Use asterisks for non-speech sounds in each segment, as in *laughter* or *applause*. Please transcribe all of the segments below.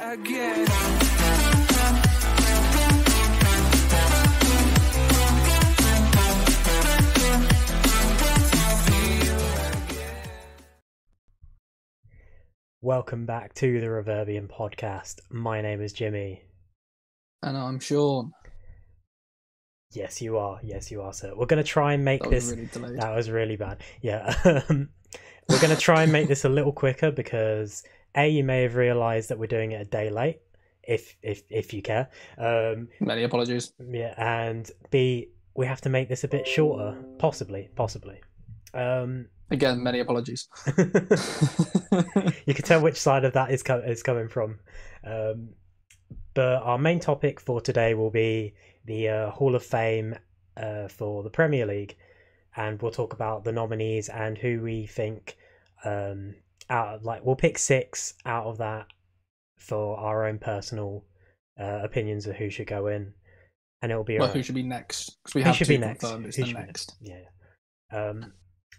again. Welcome back to the Reverbium podcast. My name is Jimmy. And I'm Shaun. Yes, you are. Yes, you are, sir. We're going to try and make That this. really delayed. That was really bad. Yeah. *laughs* we're going to try and make this a little quicker because A, you may have realised that we're doing it a day late, if if if you care. Um, Many apologies. yeah, and B, we have to make this a bit shorter, possibly, possibly. Um, Again, many apologies. *laughs* *laughs* you can tell which side of that is co- is coming from. Um, but our main topic for today will be the uh, Hall of Fame uh, for the Premier League, and we'll talk about the nominees and who we think um, out of, like we'll pick six out of that for our own personal uh, opinions of who should go in, and it'll be well, alright. who should be next? Because we Who have should be next? Who the should be next. Yeah. Um,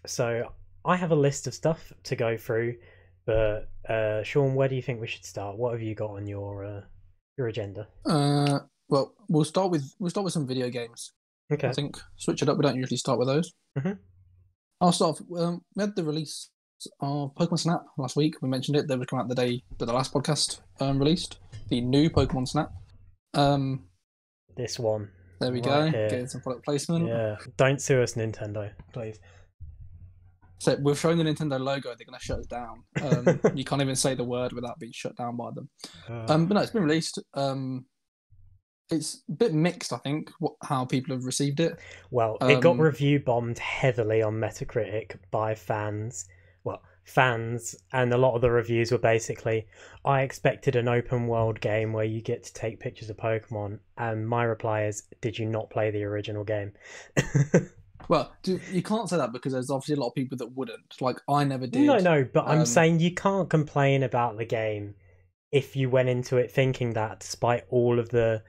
so I have a list of stuff to go through, but uh, Shaun, where do you think we should start? What have you got on your uh, your agenda? Uh, well, we'll start with we'll start with some video games. Okay. I think switch it up. We don't usually start with those. Mhm. I'll start. Off, um, we had the release of Pokemon Snap last week. We mentioned it. They would come out the day that the last podcast um, released. The new Pokemon Snap. Um, This one. there we Right go. Getting some product placement. Yeah. Don't sue us, Nintendo, please. So we've shown the Nintendo logo. They're going to shut us down. Um, *laughs* you can't even say the word without being shut down by them. Um, but no, it's been released. Um, it's a bit mixed, I think, what, how people have received it. well, it got um, review bombed heavily on Metacritic by fans. Fans, and a lot of the reviews were basically, I expected an open world game where you get to take pictures of Pokemon, and my reply is, did you not play the original game? *laughs* Well, you can't say that because there's obviously a lot of people that wouldn't. Like I never did. No, no, but I'm Um, saying you can't complain about the game if you went into it thinking that, despite all of the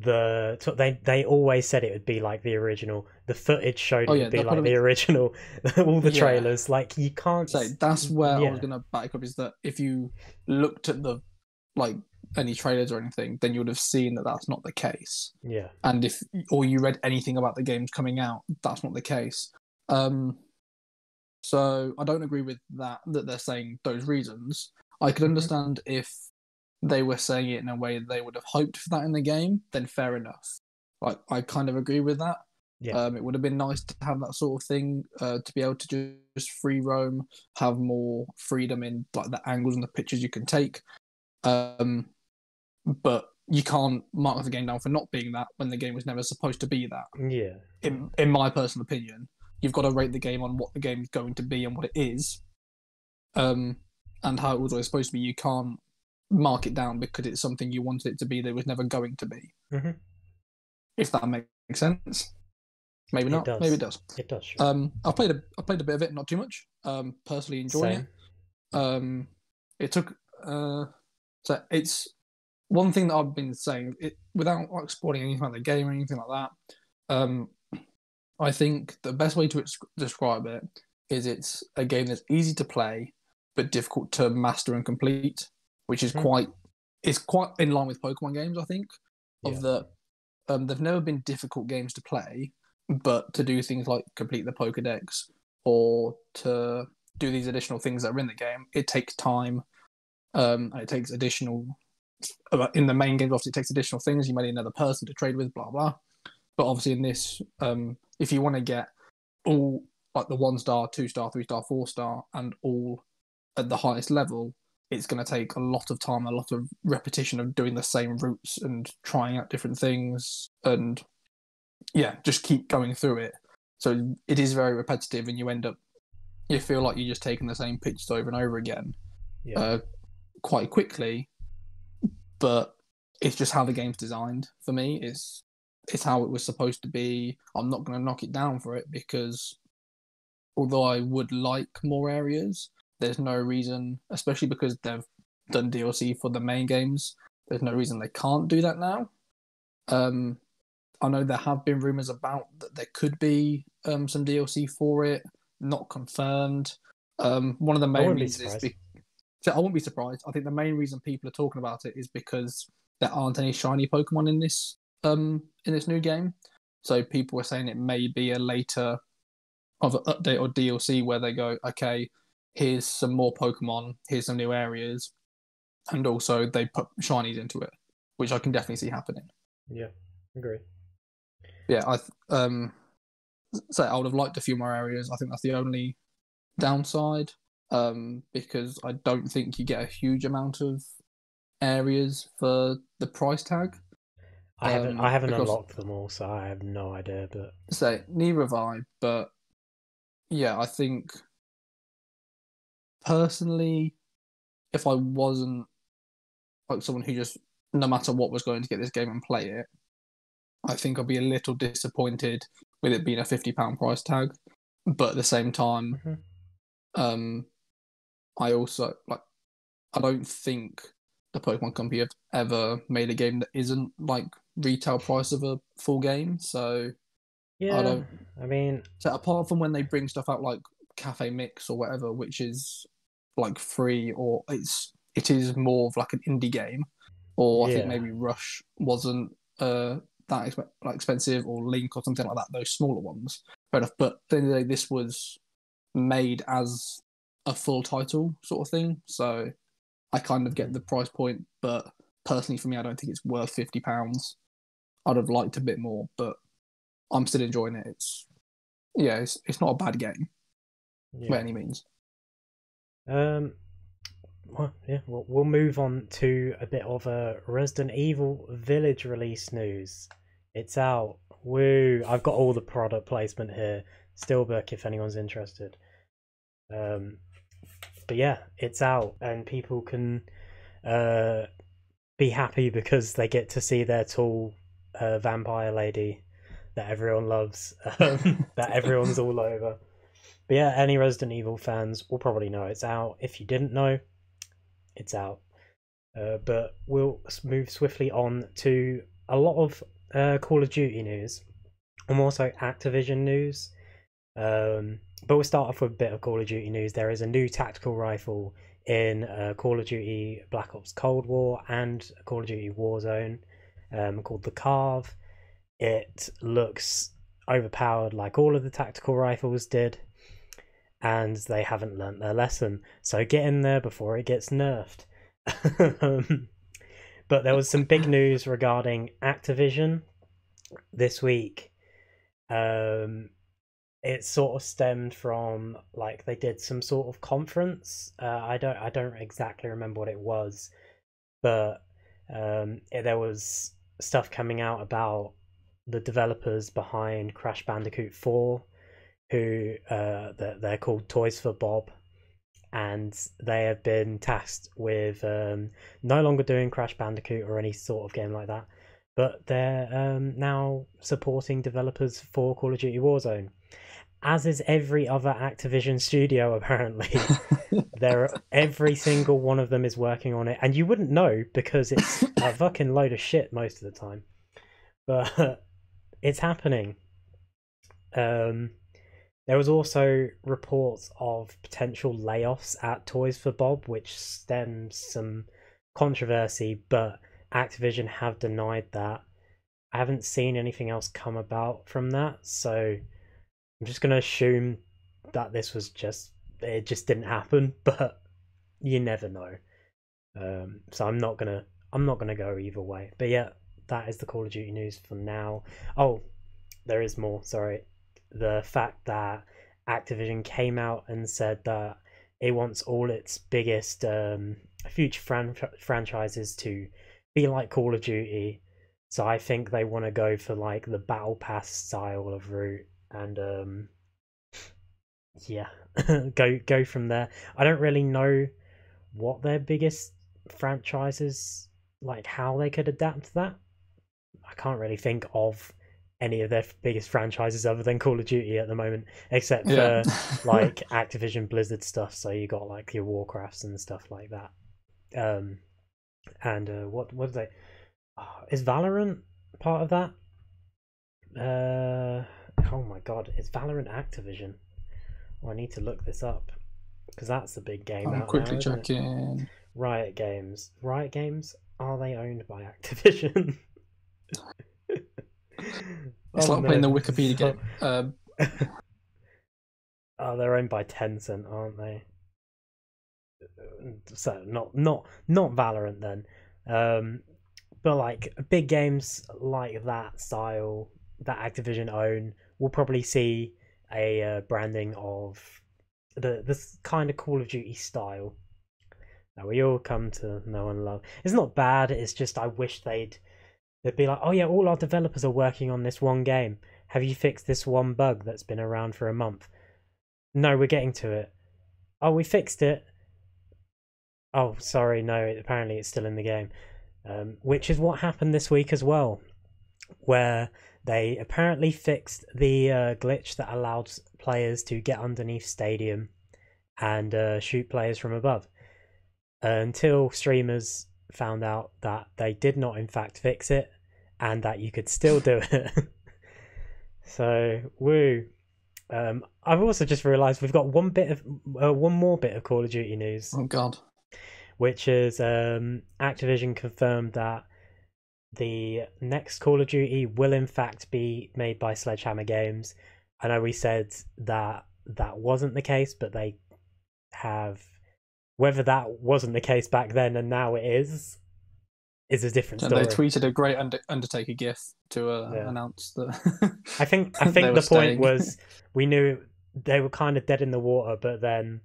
the they they always said it would be like the original. The footage showed Oh, yeah, would be like the original. *laughs* all the Yeah. trailers, like you can't. So that's where I was going to back up. Is that if you looked at the like any trailers or anything, then you would have seen that that's not the case. yeah, and if or you read anything about the games coming out, that's not the case. Um, so I don't agree with that that they're saying those reasons. I could Mhm. understand if they were saying it in a way they would have hoped for that in the game, then fair enough. Like I kind of agree with that. Yeah. Um, it would have been nice to have that sort of thing, uh, to be able to just free roam, have more freedom in like the angles and the pictures you can take. Um, but you can't mark the game down for not being that when the game was never supposed to be that. yeah, In in my personal opinion, you've got to rate the game on what the game is going to be and what it is, um, and how it was always supposed to be. You can't mark it down because it's something you wanted it to be that it was never going to be. Mhm. If that makes sense, maybe It not. does. Maybe it does. it does. Sure. Um, I played a I played a bit of it, not too much. Um, personally enjoying Same. it. Um, it took uh, so it's one thing that I've been saying it without like spoiling anything about the game or anything like that. Um, I think the best way to ex- describe it is it's a game that's easy to play but difficult to master and complete, which is Mhm. quite it's quite in line with Pokemon games. I think of Yeah. the um, they've never been difficult games to play, but to do things like complete the Pokedex or to do these additional things that are in the game, it takes time. Um, it takes additional uh, in the main game. Obviously, it takes additional things. You might need another person to trade with, blah blah. But obviously, in this, um, if you want to get all like the one star, two star, three star, four star, and all at the highest level, it's going to take a lot of time, a lot of repetition of doing the same routes and trying out different things, and yeah, just keep going through it. So it is very repetitive, and you end up you feel like you're just taking the same pictures over and over again Yeah. uh, quite quickly. But it's just how the game's designed for me. It's it's how it was supposed to be. I'm not going to knock it down for it because although I would like more areas, there's no reason, especially because they've done DLC for the main games. There's no reason they can't do that now. Um, I know there have been rumors about that there could be um, some DLC for it, not confirmed. Um, one of the main reasons is be- So I won't be surprised. I think the main reason people are talking about it is because there aren't any shiny Pokemon in this um in this new game. So people were saying it may be a later of an update or DLC where they go, okay, here's some more Pokemon, here's some new areas, and also they put shinies into it, which I can definitely see happening. Yeah, agree. Yeah, I th- um say I would have liked a few more areas. I think that's the only downside um, because I don't think you get a huge amount of areas for the price tag. I haven't Um, I haven't because- unlocked them all, so I have no idea. But So neither have I, but yeah, I think personally, if I wasn't like someone who just no matter what was going to get this game and play it, I think I'd be a little disappointed with it being a fifty pound price tag. But at the same time, Mhm. um, I also like I don't think the Pokemon Company have ever made a game that isn't like retail price of a full game. So yeah, don't- I mean, so apart from when they bring stuff out like Cafe Mix or whatever, which is like free or it's it is more of like an indie game, or I think maybe Rush wasn't uh that exp- like expensive or Link or something like that. Those smaller ones, fair enough. But at the end of the day, this was made as a full title sort of thing, so I kind of get the price point. But personally, for me, I don't think it's worth fifty pounds. I'd have liked a bit more, but I'm still enjoying it. It's yeah, it's it's not a bad game yeah. by any means. Um, well, yeah, we'll, we'll move on to a bit of a Resident Evil Village release news. It's out. Woo! I've got all the product placement here. Steelbook, if anyone's interested. Um, but yeah, it's out, and people can uh be happy *laughs* because they get to see their tall uh, vampire lady that everyone loves, *laughs* um, that everyone's all over. But yeah, any Resident Evil fans will probably know it's out. If you didn't know, it's out. Uh, but we'll move swiftly on to a lot of uh, Call of Duty news and also Activision news. Um, but we'll start off with a bit of Call of Duty news. There is a new tactical rifle in uh, Call of Duty Black Ops Cold War and Call of Duty Warzone um, called the Carve. It looks overpowered like all of the tactical rifles did and they haven't learnt their lesson. So get in there before it gets nerfed. *laughs* But there was some big *laughs* news regarding Activision this week. Um, it sort of stemmed from like they did some sort of conference. Uh, I don't I don't exactly remember what it was, but um, there was stuff coming out about the developers behind Crash Bandicoot Four who uh, they're, they're called Toys for Bob, and they have been tasked with um, no longer doing Crash Bandicoot or any sort of game like that, but they're um, now supporting developers for Call of Duty Warzone, as is every other Activision studio *laughs* apparently. They're every single one of them is working on it, and you wouldn't know because it's a *laughs* fucking load of shit most of the time, but *laughs* it's happening. Um, there was also reports of potential layoffs at Toys for Bob, which stems some controversy, but Activision have denied that. I haven't seen anything else come about from that, so I'm just gonna assume that this was just it just didn't happen, *laughs* but you never know. Um, so I'm not gonna I'm not gonna go either way. But yeah, that is the Call of Duty news for now. Oh, there is more. Sorry, the fact that Activision came out and said that it wants all its biggest um, future fran- franchises to be like Call of Duty. So I think they want to go for like the battle pass style of route and um yeah, *laughs* go go from there. I don't really know what their biggest franchises like how they could adapt that. I can't really think of any of their biggest franchises other than Call of Duty at the moment, except yeah, for *laughs* like Activision Blizzard stuff. So you got like your Warcrafts and stuff like that. Um, and uh, what what is they? Oh, is Valorant part of that? Uh, oh my god, is Valorant Activision? Oh, I need to look this up. because that's the big game. I'm out quickly now, it? checking. Riot Games. Riot Games are they owned by Activision? *laughs* It's Oh, like playing the. Wikipedia game. Um, *laughs* Oh, they're owned by Tencent, aren't they? So not not not Valorant then. Um, but like big games like that style that Activision own, we'll probably see a uh, branding of the this kind of Call of Duty style that we all come to know and love. It's not bad. It's just I wish they'd they'd be like, oh yeah, all our developers are working on this one game. Have you fixed this one bug that's been around for a month? No, we're getting to it. Oh, we fixed it. Oh, sorry, no, it, apparently it's still in the game. Um, which is what happened this week as well, where they apparently fixed the uh, glitch that allowed players to get underneath Stadium and uh, shoot players from above. until streamers found out that they did not, in fact, fix it and that you could still do it. *laughs* so, woo. Um, I've also just realised we've got one bit of uh, one more bit of Call of Duty news, Oh God. which is um, Activision confirmed that the next Call of Duty will in fact be made by Sledgehammer Games. I know we said that that wasn't the case, but they have whether that wasn't the case back then and now it is is a different And story. they tweeted a great under- Undertaker gif to uh, Yeah. announce that. I think *laughs* I think the staying. point was *laughs* we knew they were kind of dead in the water, but then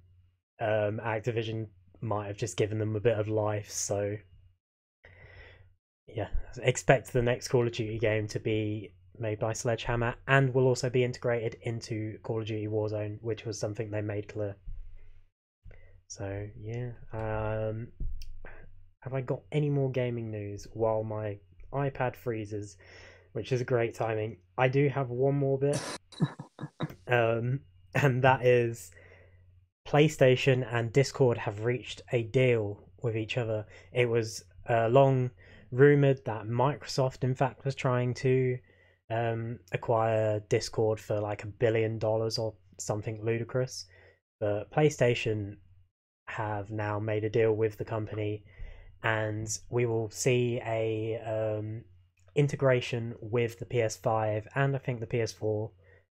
um, Activision might have just given them a bit of life. So yeah, expect the next Call of Duty game to be made by Sledgehammer and will also be integrated into Call of Duty Warzone, which was something they made clear. So yeah, um, have I got any more gaming news while my iPad freezes? which is great timing. I do have one more bit, *laughs* um, and that is PlayStation and Discord have reached a deal with each other. It was uh, long rumored that Microsoft, in fact, was trying to um, acquire Discord for like a billion dollars or something ludicrous, but PlayStation have now made a deal with the company, and we will see a um, integration with the PS5 and I think the PS4,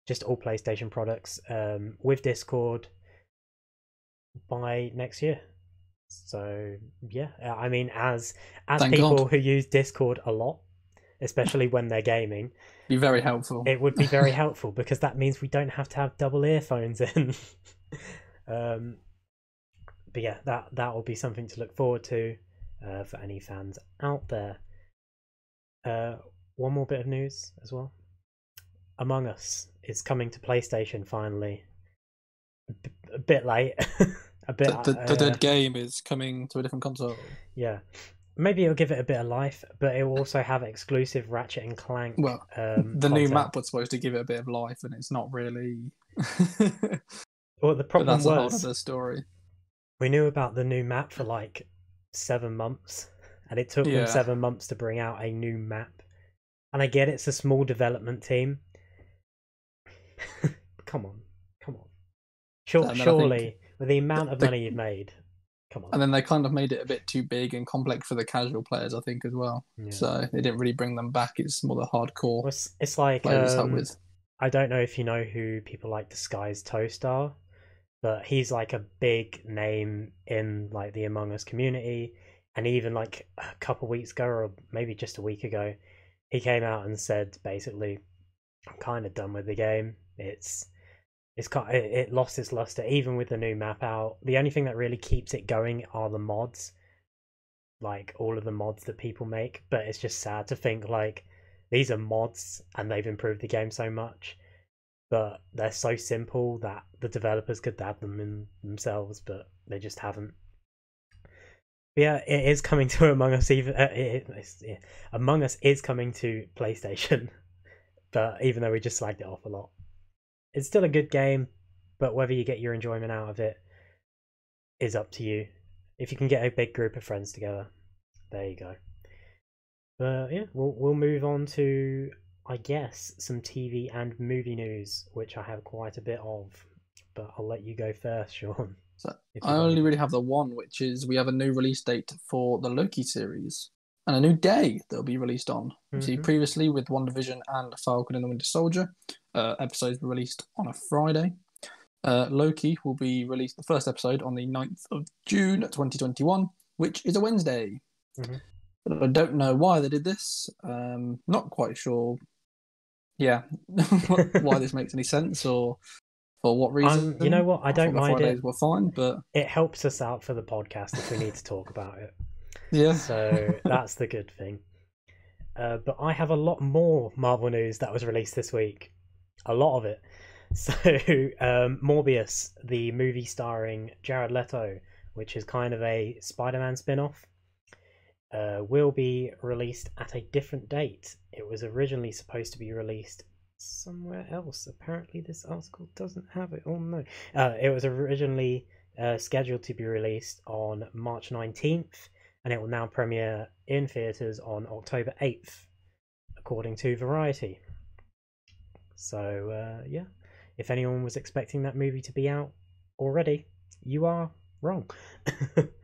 just all PlayStation products um, with Discord by next year. So yeah, uh, I mean, as as Thank people God. who use Discord a lot, especially when they're gaming, Be very helpful. it would be very *laughs* helpful because that means we don't have to have double earphones in. *laughs* um, but yeah, that that will be something to look forward to uh, for any fans out there. Uh, one more bit of news as well. Among Us is coming to PlayStation finally. A b- a bit late. *laughs* a bit. the, the, the dead game is coming to a different console. yeah. Maybe it'll give it a bit of life, but it will also have exclusive Ratchet and Clank. Well, um, the new map was supposed to give it a bit of life, and it's not really. Well, the *laughs* but problem that's a whole was other story. we knew about the new map for like seven months, and it took Yeah. them seven months to bring out a new map. And I get it's a small development team. *laughs* come on, come on. Sure, think surely, with the amount of money you've made, come on. And then they kind of made it a bit too big and complex for the casual players, I think, as well. Yeah. So they didn't really bring them back. It's more the hardcore it's, it's like um, with. I don't know if you know who people like Disguised Toast are, but he's like a big name in like the Among Us community. And even like a couple weeks ago, or maybe just a week ago, he came out and said basically, "I'm kind of done with the game. It's it's kind it, it lost its luster even with the new map out. The only thing that really keeps it going are the mods, like all of the mods that people make. But it's just sad to think like these are mods and they've improved the game so much but they're so simple that the developers could add them in themselves but they just haven't But yeah it is coming *laughs* to among us even uh, it, yeah. among us is coming to playstation *laughs* but even though we just slagged it off a lot it's still a good game but whether you get your enjoyment out of it is up to you if you can get a big group of friends together there you go but yeah, we'll we'll move on to I guess some TV and movie news, which I have quite a bit of. But I'll let you go first, *laughs* Shaun. So I only any- really have the one, which is we have a new release date for the Loki series and a new day that'll be released on. See, Mhm. previously with WandaVision and Falcon and the Winter Soldier, uh, episodes were released on a Friday. Uh, Loki will be released the first episode on the 9th of June 2021, which is a Wednesday. Mhm. I don't know why they did this. Um, not quite sure. Yeah, *laughs* why this makes any sense or for what reason. Um, you know what? I don't mind Fridays it. were fine, but It helps us out for the podcast if we need to talk about it. yeah. So that's the good thing. Uh, but I have a lot more Marvel news that was released this week. A lot of it. *laughs* So, um, Morbius, the movie starring Jared Leto, which is kind of a Spider Man spin off, uh, will be released at a different date. It was originally supposed to be released somewhere else. Apparently, this article doesn't have it. Oh no. Uh, it was originally uh, scheduled to be released on March 19th and it will now premiere in theatres on October 8th, according to Variety. So, uh, yeah, if anyone was expecting that movie to be out already, you are wrong. *laughs*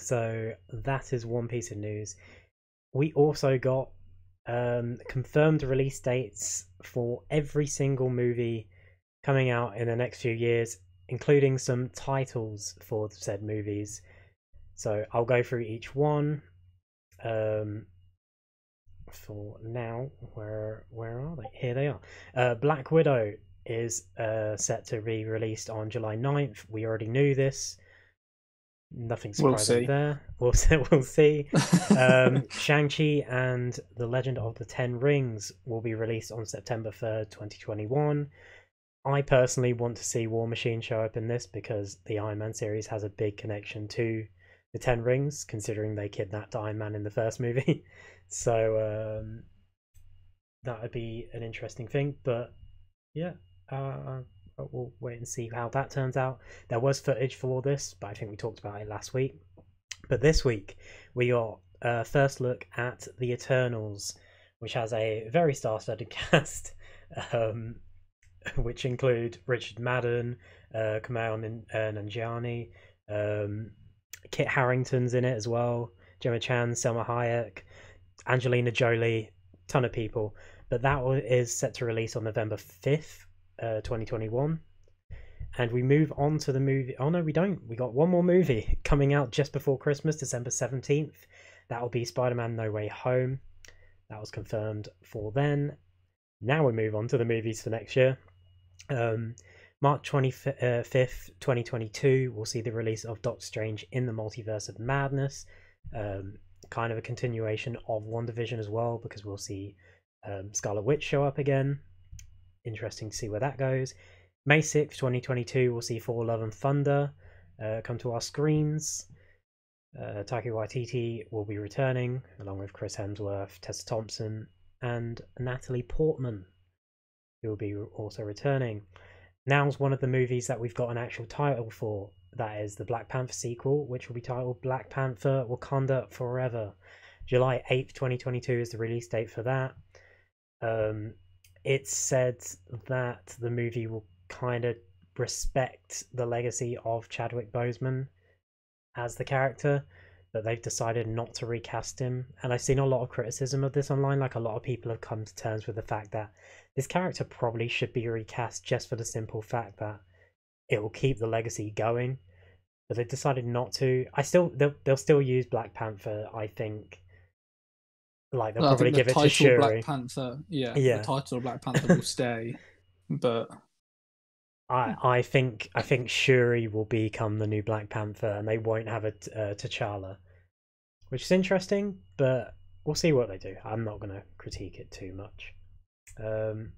so, that is one piece of news. We also got um, confirmed release dates for every single movie coming out in the next few years, including some titles for said movies. So I'll go through each one. Um, for now, where where are they? Here they are. Uh, Black Widow is uh, set to be released on July 9th. We already knew this. Nothing We'll surprising there. *laughs* We'll see. We'll see. Um, *laughs* Shang-Chi and The Legend of the Ten Rings will be released on September 3rd, 2021. I personally want to see War Machine show up in this because the Iron Man series has a big connection to the Ten Rings, considering they kidnapped Iron Man in the first movie. *laughs* so um, that would be an interesting thing. But yeah, uh, we'll wait and see how that turns out. There was footage for this, but I think we talked about it last week. But this week we got a first look at the Eternals, which has a very star-studded *laughs* cast, um, *laughs* which include Richard Madden, uh, Nin- uh, Nanjiani, um, Kit Harington's in it as well, Gemma Chan, Salma Hayek, Angelina Jolie, ton of people. But that is set to release on November fifth, uh, twenty twenty one. And we move on to the movie. Oh no, we don't. We got one more movie *laughs* coming out just before Christmas, December seventeenth. That will be Spider-Man: No Way Home. That was confirmed for then. Now we move on to the movies for next year. Um, March 25th, 2022, we'll see the release of Doctor Strange in the Multiverse of Madness. Um, kind of a continuation of WandaVision as well, because we'll see um, Scarlet Witch show up again. Interesting to see where that goes. May 6th, 2022, we'll see Thor Love and Thunder uh, come to our screens. Uh, Taika Waititi will be returning, along with Chris Hemsworth, Tessa Thompson, and Natalie Portman, who will be also returning. Now's one of the movies that we've got an actual title for. That is the Black Panther sequel, which will be titled Black Panther Wakanda Forever. July 8th, 2022 is the release date for that. Um, it's said that the movie will kind of respect the legacy of Chadwick Boseman as the character, but they've decided not to recast him. And I've seen a lot of criticism of this online. Like a lot of people have come to terms with the fact that this character probably should be recast just for the simple fact that it will keep the legacy going. But they decided not to. I still they'll they'll still use Black Panther. I think. Like they'll probably give the it to title Shuri. Black Panther, yeah, Yeah. the title of Black Panther will *laughs* stay, but I I think I think Shuri will become the new Black Panther, and they won't have a uh, T'Challa, which is interesting. But we'll see what they do. I'm not going to critique it too much. Um,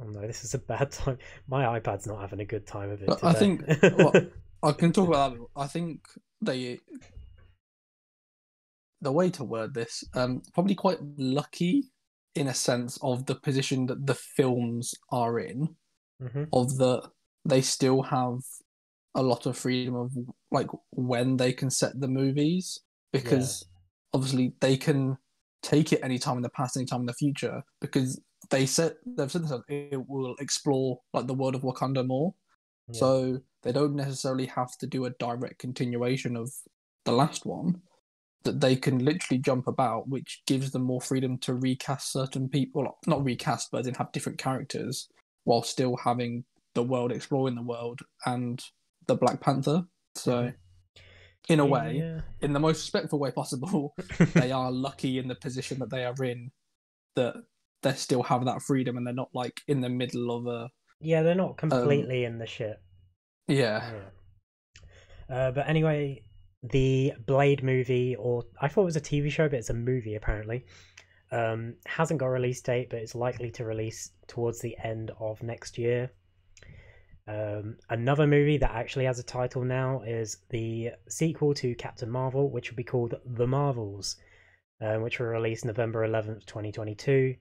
oh no, this is a bad *laughs* time. My iPad's not having a good time of it. I think- well, I can talk *laughs* about that. I think they the way to word this um probably quite lucky in a sense of the position that the films are in Mhm. of the they still have a lot of freedom of like when they can set the movies because obviously they can take it anytime in the past anytime in the future because they said they've said themselves it will explore like the world of wakanda more Yeah. so they don't necessarily have to do a direct continuation of the last one. That they can literally jump about, which gives them more freedom to recast certain people, not recast, but then have different characters while still having the world exploring the world and the Black Panther. So, in a way, Yeah. in the most respectful way possible, *laughs* they are lucky in the position that they are in that they still have that freedom and they're not like in the middle of a yeah, they're not completely in the shit. yeah Yeah. Uh, but anyway, the Blade movie, or I thought it was a TV show, but it's a movie apparently, um, hasn't got a release date, but it's likely to release towards the end of next year. Um, another movie that actually has a title now is the sequel to Captain Marvel, which will be called The Marvels, uh, which will release November 11th, 2022.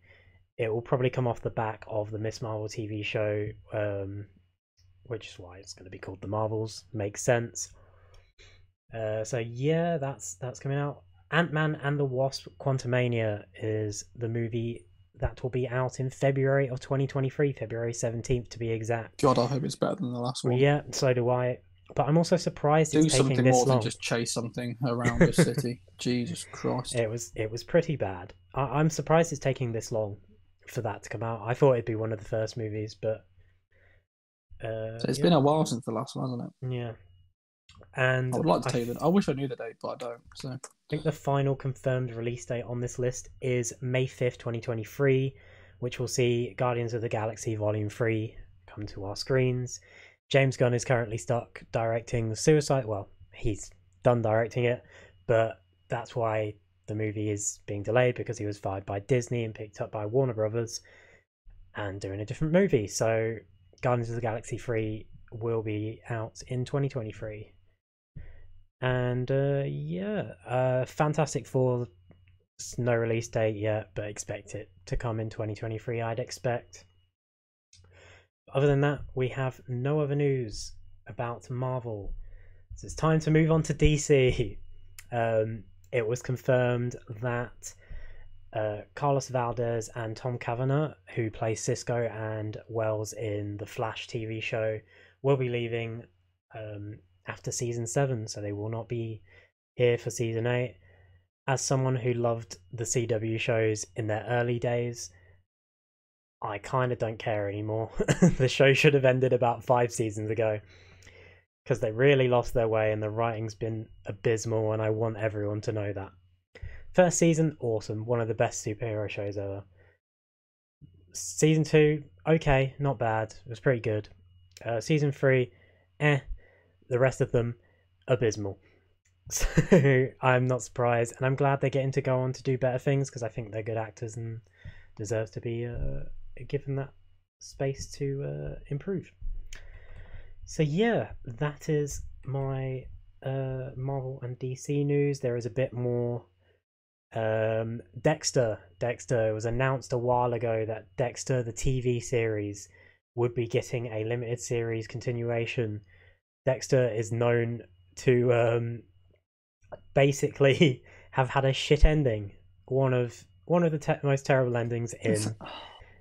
It will probably come off the back of the Miss Marvel TV show, um, which is why it's going to be called The Marvels. Makes sense. Uh, so yeah, that's that's coming out. Ant Man and the Wasp: Quantumania is the movie that will be out in February of 2023, February 17th to be exact. god i hope it's better than the last one Yeah, so do I. But I'm also surprised do it's taking something this more long. than just chase something around the city *laughs* jesus christ It was it was pretty bad. I, I'm surprised it's taking this long for that to come out. I thought it'd be one of the first movies, but uh, so it's yeah, been a while since the last one hasn't it yeah. And i would like to I tell you that i wish i knew the date but i don't so I think the final confirmed release date on this list is May 5th, 2023, which will see Guardians of the Galaxy Volume 3 come to our screens. James Gunn is currently stuck directing the Suicide. Well, he's done directing it, but that's why the movie is being delayed because he was fired by Disney and picked up by Warner Brothers and doing a different movie. So, Guardians of the Galaxy 3 will be out in 2023 and uh, yeah, uh, Fantastic Four, no release date yet, but expect it to come in 2023. I'd expect. Other than that, we have no other news about Marvel, so it's time to move on to DC. *laughs* Um, it was confirmed that uh, Carlos Valdez and Tom Cavanagh, who play Cisco and Wells in the Flash TV show, will be leaving um, after season seven, so they will not be here for season eight. As someone who loved the CW shows in their early days, I kind of don't care anymore. *laughs* the show should have ended about five seasons ago because they really lost their way and the writing's been abysmal, and I want everyone to know that. First season, awesome, one of the best superhero shows ever. Season two, okay, not bad, it was pretty good. Uh, season three, eh. The rest of them, abysmal. *laughs* So I'm not surprised, and I'm glad they're getting to go on to do better things because I think they're good actors and deserve to be uh, given that space to uh, improve. So yeah, that is my uh, Marvel and DC news. There is a bit more. Um, Dexter. Dexter was announced a while ago that Dexter, the TV series, would be getting a limited series continuation. Dexter is known to um, basically *laughs* have had a shit ending. One of one of the te- most terrible endings in It's-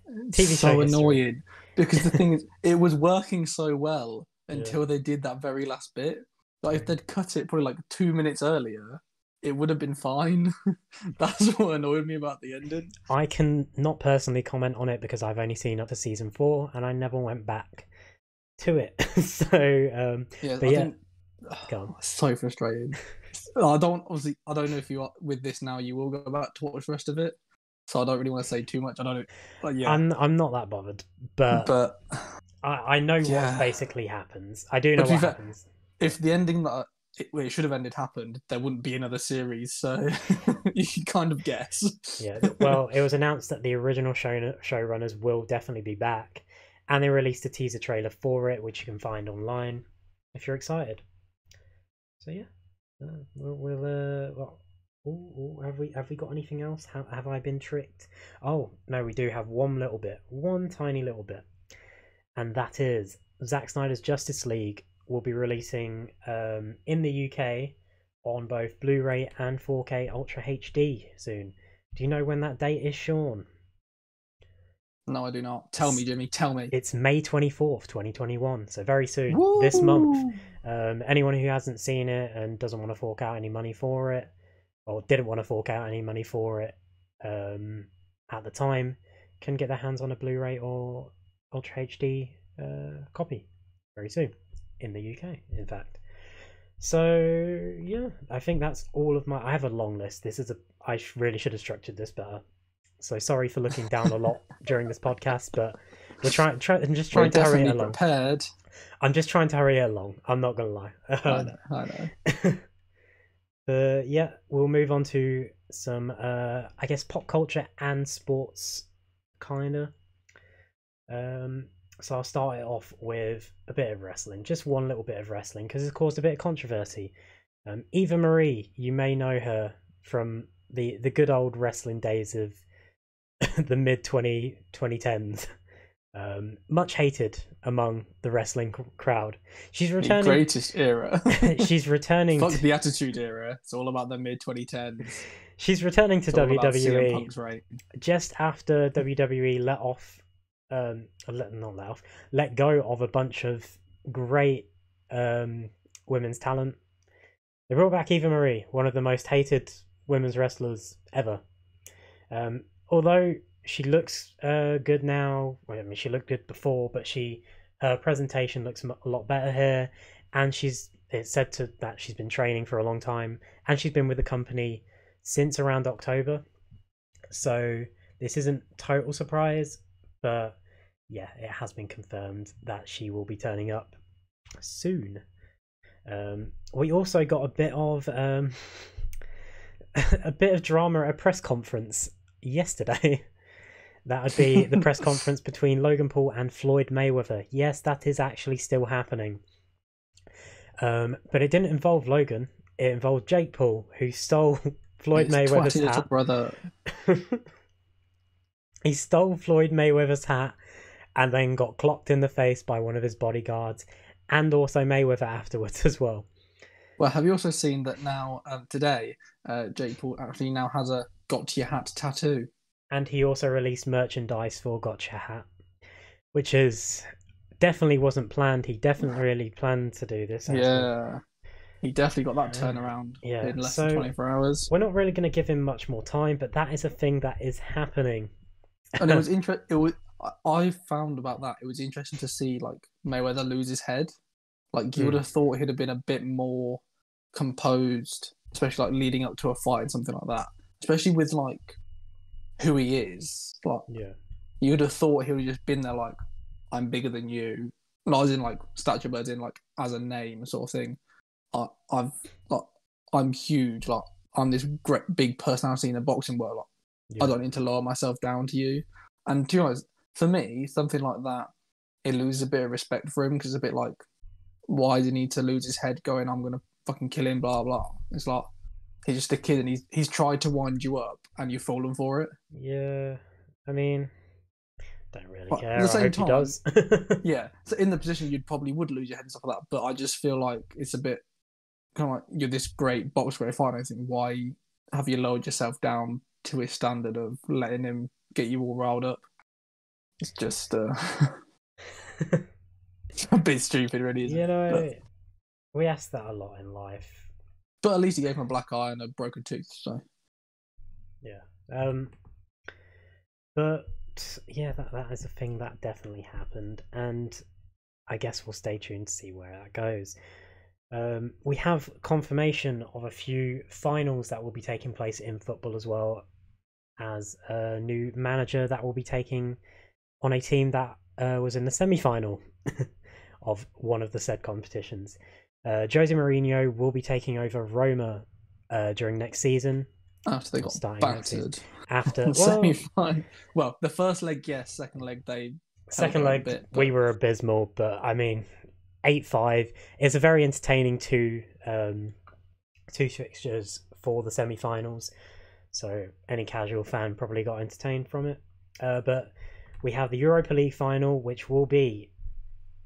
TV It's show so annoying because the thing is, *laughs* it was working so well Yeah. until they did that very last bit. Like if they'd cut it probably like two minutes earlier, it would have been fine. *laughs* That's what annoyed me about the ending. I can not personally comment on it because I've only seen up to season four and I never went back to it. *laughs* so um, Yeah, But I yeah, think *sighs* so frustrating. I don't obviously. I don't know if you are with this now. You will go back to watch the rest of it. So I don't really want to say too much. I don't yeah, I'm I'm not that bothered, but, but I, I know Yeah. what basically happens. I do know But what fair- happens. if the ending that it, it should have ended happened, there wouldn't be another series. So *laughs* you can kind of guess. Yeah. Well, it was *laughs* announced that the original show showrunners will definitely be back, and they released a teaser trailer for it, which you can find online if you're excited. So yeah, uh, we'll, we'll uh, well, ooh, ooh, have we have we got anything else? Have have I been tricked? Oh no, we do have one little bit, one tiny little bit, and that is Zack Snyder's Justice League will be releasing um, in the UK on both Blu-ray and 4K Ultra HD soon. Do you know when that date is, Shaun? No, I do not. Tell me, Jimmy. Tell me. It's May 24th, 2021. So very soon, this month. Um, anyone who hasn't seen it and doesn't want to fork out any money for it, or didn't want to fork out any money for it um, at the time, can get their hands on a Blu-ray or Ultra HD uh, copy very soon in the UK. In fact, so yeah, I think that's all of my. I have a long list. This is a. I really should have structured this better. So sorry for looking down a lot *laughs* during this podcast, but we're trying. Try, I'm just trying We're to hurry it along. prepared. I'm just trying to hurry it along. I'm not gonna lie. I Um, know. I know. *laughs* but yeah, we'll move on to some, uh, I guess, pop culture and sports, kinda. Um, so I'll start it off with a bit of wrestling, just one little bit of wrestling, because it's caused a bit of controversy. Um, Eva Marie, you may know her from the the good old wrestling days of *laughs* the mid 20 2010s. Um, much hated among the wrestling crowd. She's The returning. greatest era. *laughs* she's *laughs* returning. Fuck to- the Attitude Era. It's all about the mid 2010s. She's returning to It's all about CM WWE just after WWE let off, um, let not let off, let go of a bunch of great um women's talent. They brought back Eva Marie, one of the most hated women's wrestlers ever. Um, although she looks uh good now, well, I mean she looked good before, but she her presentation looks a lot better here, and she's it's said to that she's been training for a long time, and she's been with the company since around October. So this isn't total surprise, but yeah, it has been confirmed that she will be turning up soon. Um, we also got a bit of um, *laughs* a bit of drama at a press conference yesterday. *laughs* that would be the press *laughs* conference between Logan Paul and Floyd Mayweather. Yes, that is actually still happening. Um, but it didn't involve Logan. It involved Jake Paul, who stole *laughs* Floyd His Mayweather's hat. brother. he stole Floyd Mayweather's hat and then got clocked in the face by one of his bodyguards and also Mayweather afterwards as well. Well, have you also seen that now um, today? Uh, Jake Paul actually now has a "Got to Your Hat" tattoo. And he also released merchandise for Gotcha Hat, which is definitely wasn't planned. He definitely *sighs* really planned to do this. actually. Yeah, he definitely got that turnaround Yeah, in less so- than 24 hours. We're not really going to give him much more time, but that is a thing that is happening. And it was *laughs* interesting. It was I- found about that. It was interesting to see like Mayweather lose his head. Like you would Hmm. have thought he'd have been a bit more composed, especially like leading up to a fight and something like that. Especially with like who he is. Like Yeah. you would have thought he would have just been there like, I'm bigger than you. Not as in like stature, but in like as a name sort of thing. I, I've like I'm huge. Like I'm this great big personality in the boxing world. Like, yeah. I don't need to lower myself down to you. And to be honest, for me, something like that, it loses a bit of respect for him because it's a bit like, why does he need to lose his head going, I'm going to fucking kill him, blah, blah. It's like, he's just a kid and he's, he's tried to wind you up and you've fallen for it. Yeah. I mean, don't really But at care. the I same time- does. *laughs* Yeah. So in the position, you'd probably would lose your head and stuff like that. But I just feel like it's a bit kind of like you're this great box great think why have you lowered yourself down to his standard of letting him get you all riled up? It's just uh, *laughs* *laughs* a bit stupid, really. Isn't you it? know, But, we ask that a lot in life. But at least he gave him a black eye and a broken tooth. So Yeah. Um but yeah, that that is a thing that definitely happened and I guess we'll stay tuned to see where that goes. Um we have confirmation of a few finals that will be taking place in football as well as a new manager that will be taking on a team that uh, was in the semi-final *laughs* of one of the said competitions. Uh, Jose Mourinho will be taking over Roma uh, during next season. After they got Starting battered, *laughs* after well, semi final. Well, the first leg, yes. Second leg, they second held on a leg bit, we were abysmal but i mean 8-5 it's a very entertaining two um two fixtures for the semi-finals. So any casual fan probably got entertained from it. Uh, but we have the europa league final which will be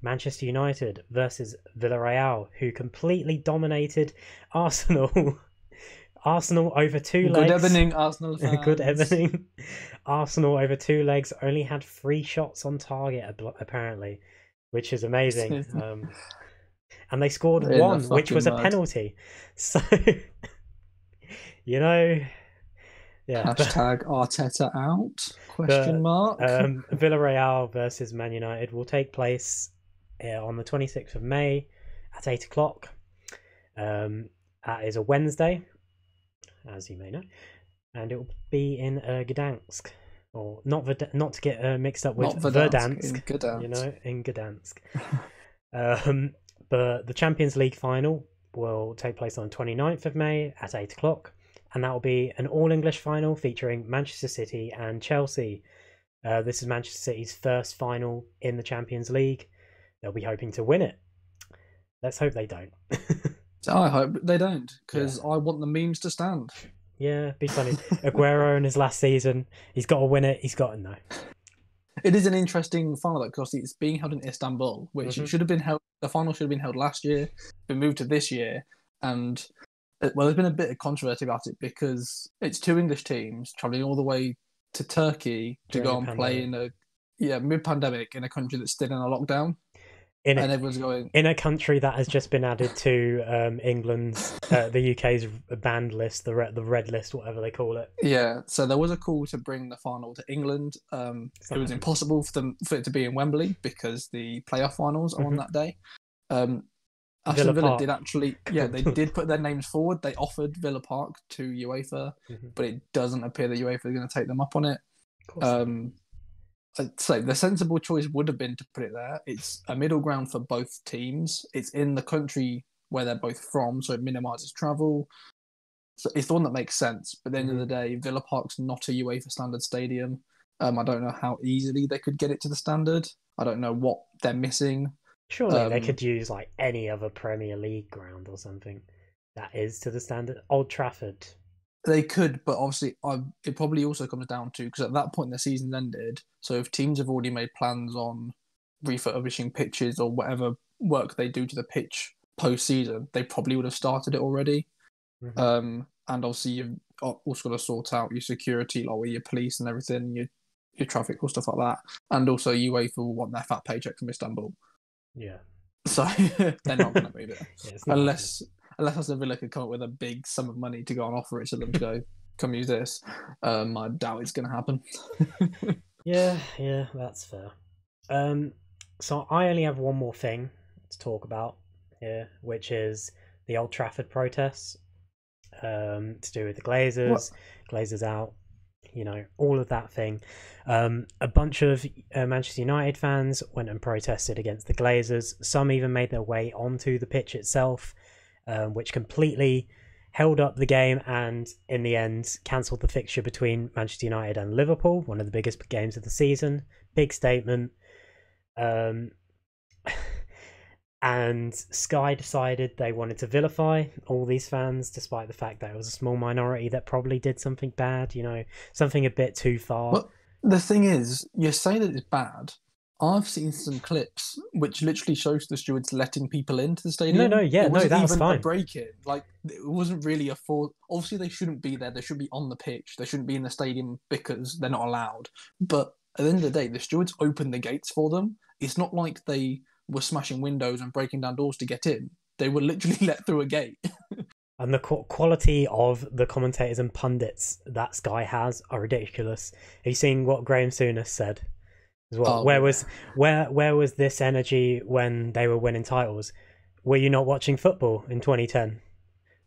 manchester united versus villarreal who completely dominated arsenal *laughs* Arsenal over two legs. Good legs. evening, Arsenal *laughs* fans. Good evening. Arsenal over two legs only had three shots on target apparently, which is amazing. *laughs* Um, and they scored one, which was a penalty. So, you know, yeah. but, Hashtag Arteta out? Question mark. um, Villarreal versus Man United will take place on the 26th of May at 8 o'clock. Um, that is a Wednesday, as you may know, and it will be in uh, Gdansk, or not Verd- not to get uh, mixed up with Verdansk, Verdansk, in Gdansk. you know, in Gdansk. *laughs* um, but the Champions League final will take place on 29th of May at 8 o'clock, and that will be an all English final featuring Manchester City and Chelsea. Uh, this is Manchester City's first final in the Champions League. They'll be hoping to win it. Let's hope they don't. *laughs* I hope they don't, because I want the memes to stand. yeah, be funny. *laughs* Aguero in his last season, he's got to win it. He's got to know. It is an interesting final because it's being held in Istanbul, which Mhm. should have been held. The final should have been held last year, been moved to this year, and uh, well, there's been a bit of controversy about it because it's two English teams traveling all the way to Turkey to During go and play in a yeah mid-pandemic in a country that's still in a lockdown, In and a, everyone's going, in a country that has just been added to um, England's, uh, the UK's banned list, the red, the red list, whatever they call it. yeah. So there was a call to bring the final to England. Um, it was impossible for them for it to be in Wembley because the playoff finals are on Mhm. that day. Um, Aston Villa Villa, did actually, yeah, they *laughs* did put their names forward. They offered Villa Park to UEFA, Mhm. but it doesn't appear that UEFA is going to take them up on it. Um, I'd the sensible choice would have been to put it there. It's a middle ground for both teams. It's in the country where they're both from, so it minimises travel. So it's the one that makes sense. But at the end of the day, Villa Park's not a UEFA standard stadium. Um, I don't know how easily they could get it to the standard. I don't know what they're missing. Surely they um, could use like any other Premier League ground or something that is to the standard. Old Trafford. They could, but obviously, I, it probably also comes down to because at that point the season's ended. So if teams have already made plans on refurbishing pitches or whatever work they do to the pitch post season, they probably would have started it already. Mhm. Um, and obviously, you've also got to sort out your security, like with your police and everything, your your traffic or stuff like that. And also, UEFA will want their fat paycheck from Istanbul, Yeah. so *laughs* they're not going to move it *laughs* yeah unless unless Aston Villa could come up with a big sum of money to go and offer it to them to go come use this. Um, I doubt it's going to happen. *laughs* Yeah, yeah, that's fair. Um, so I only have one more thing to talk about here, which is the Old Trafford protests. Um, to do with the Glazers, Glazers out, you know, all of that thing. Um, a bunch of uh, Manchester United fans went and protested against the Glazers. Some even made their way onto the pitch itself, um, which completely held up the game and, in the end, cancelled the fixture between Manchester United and Liverpool, one of the biggest games of the season. Big statement. Um, *laughs* and Sky decided they wanted to vilify all these fans, despite the fact that it was a small minority that probably did something bad, you know, something a bit too far. Well, the thing is, you say that it's bad. I've seen some clips which literally shows the stewards letting people into the stadium. no, no, yeah, it no, wasn't that was even fine. a break in. Like it wasn't really a full. Obviously, they shouldn't be there. They should be on the pitch. They shouldn't be in the stadium because they're not allowed. But at the end of the day, the stewards opened the gates for them. It's not like they were smashing windows and breaking down doors to get in. They were literally *laughs* let through a gate. *laughs* and the quality of the commentators and pundits that Sky has are ridiculous. Have you seen what Graham Souness said as well? Oh, where was where where was this energy when they were winning titles? Were you not watching football in 2010?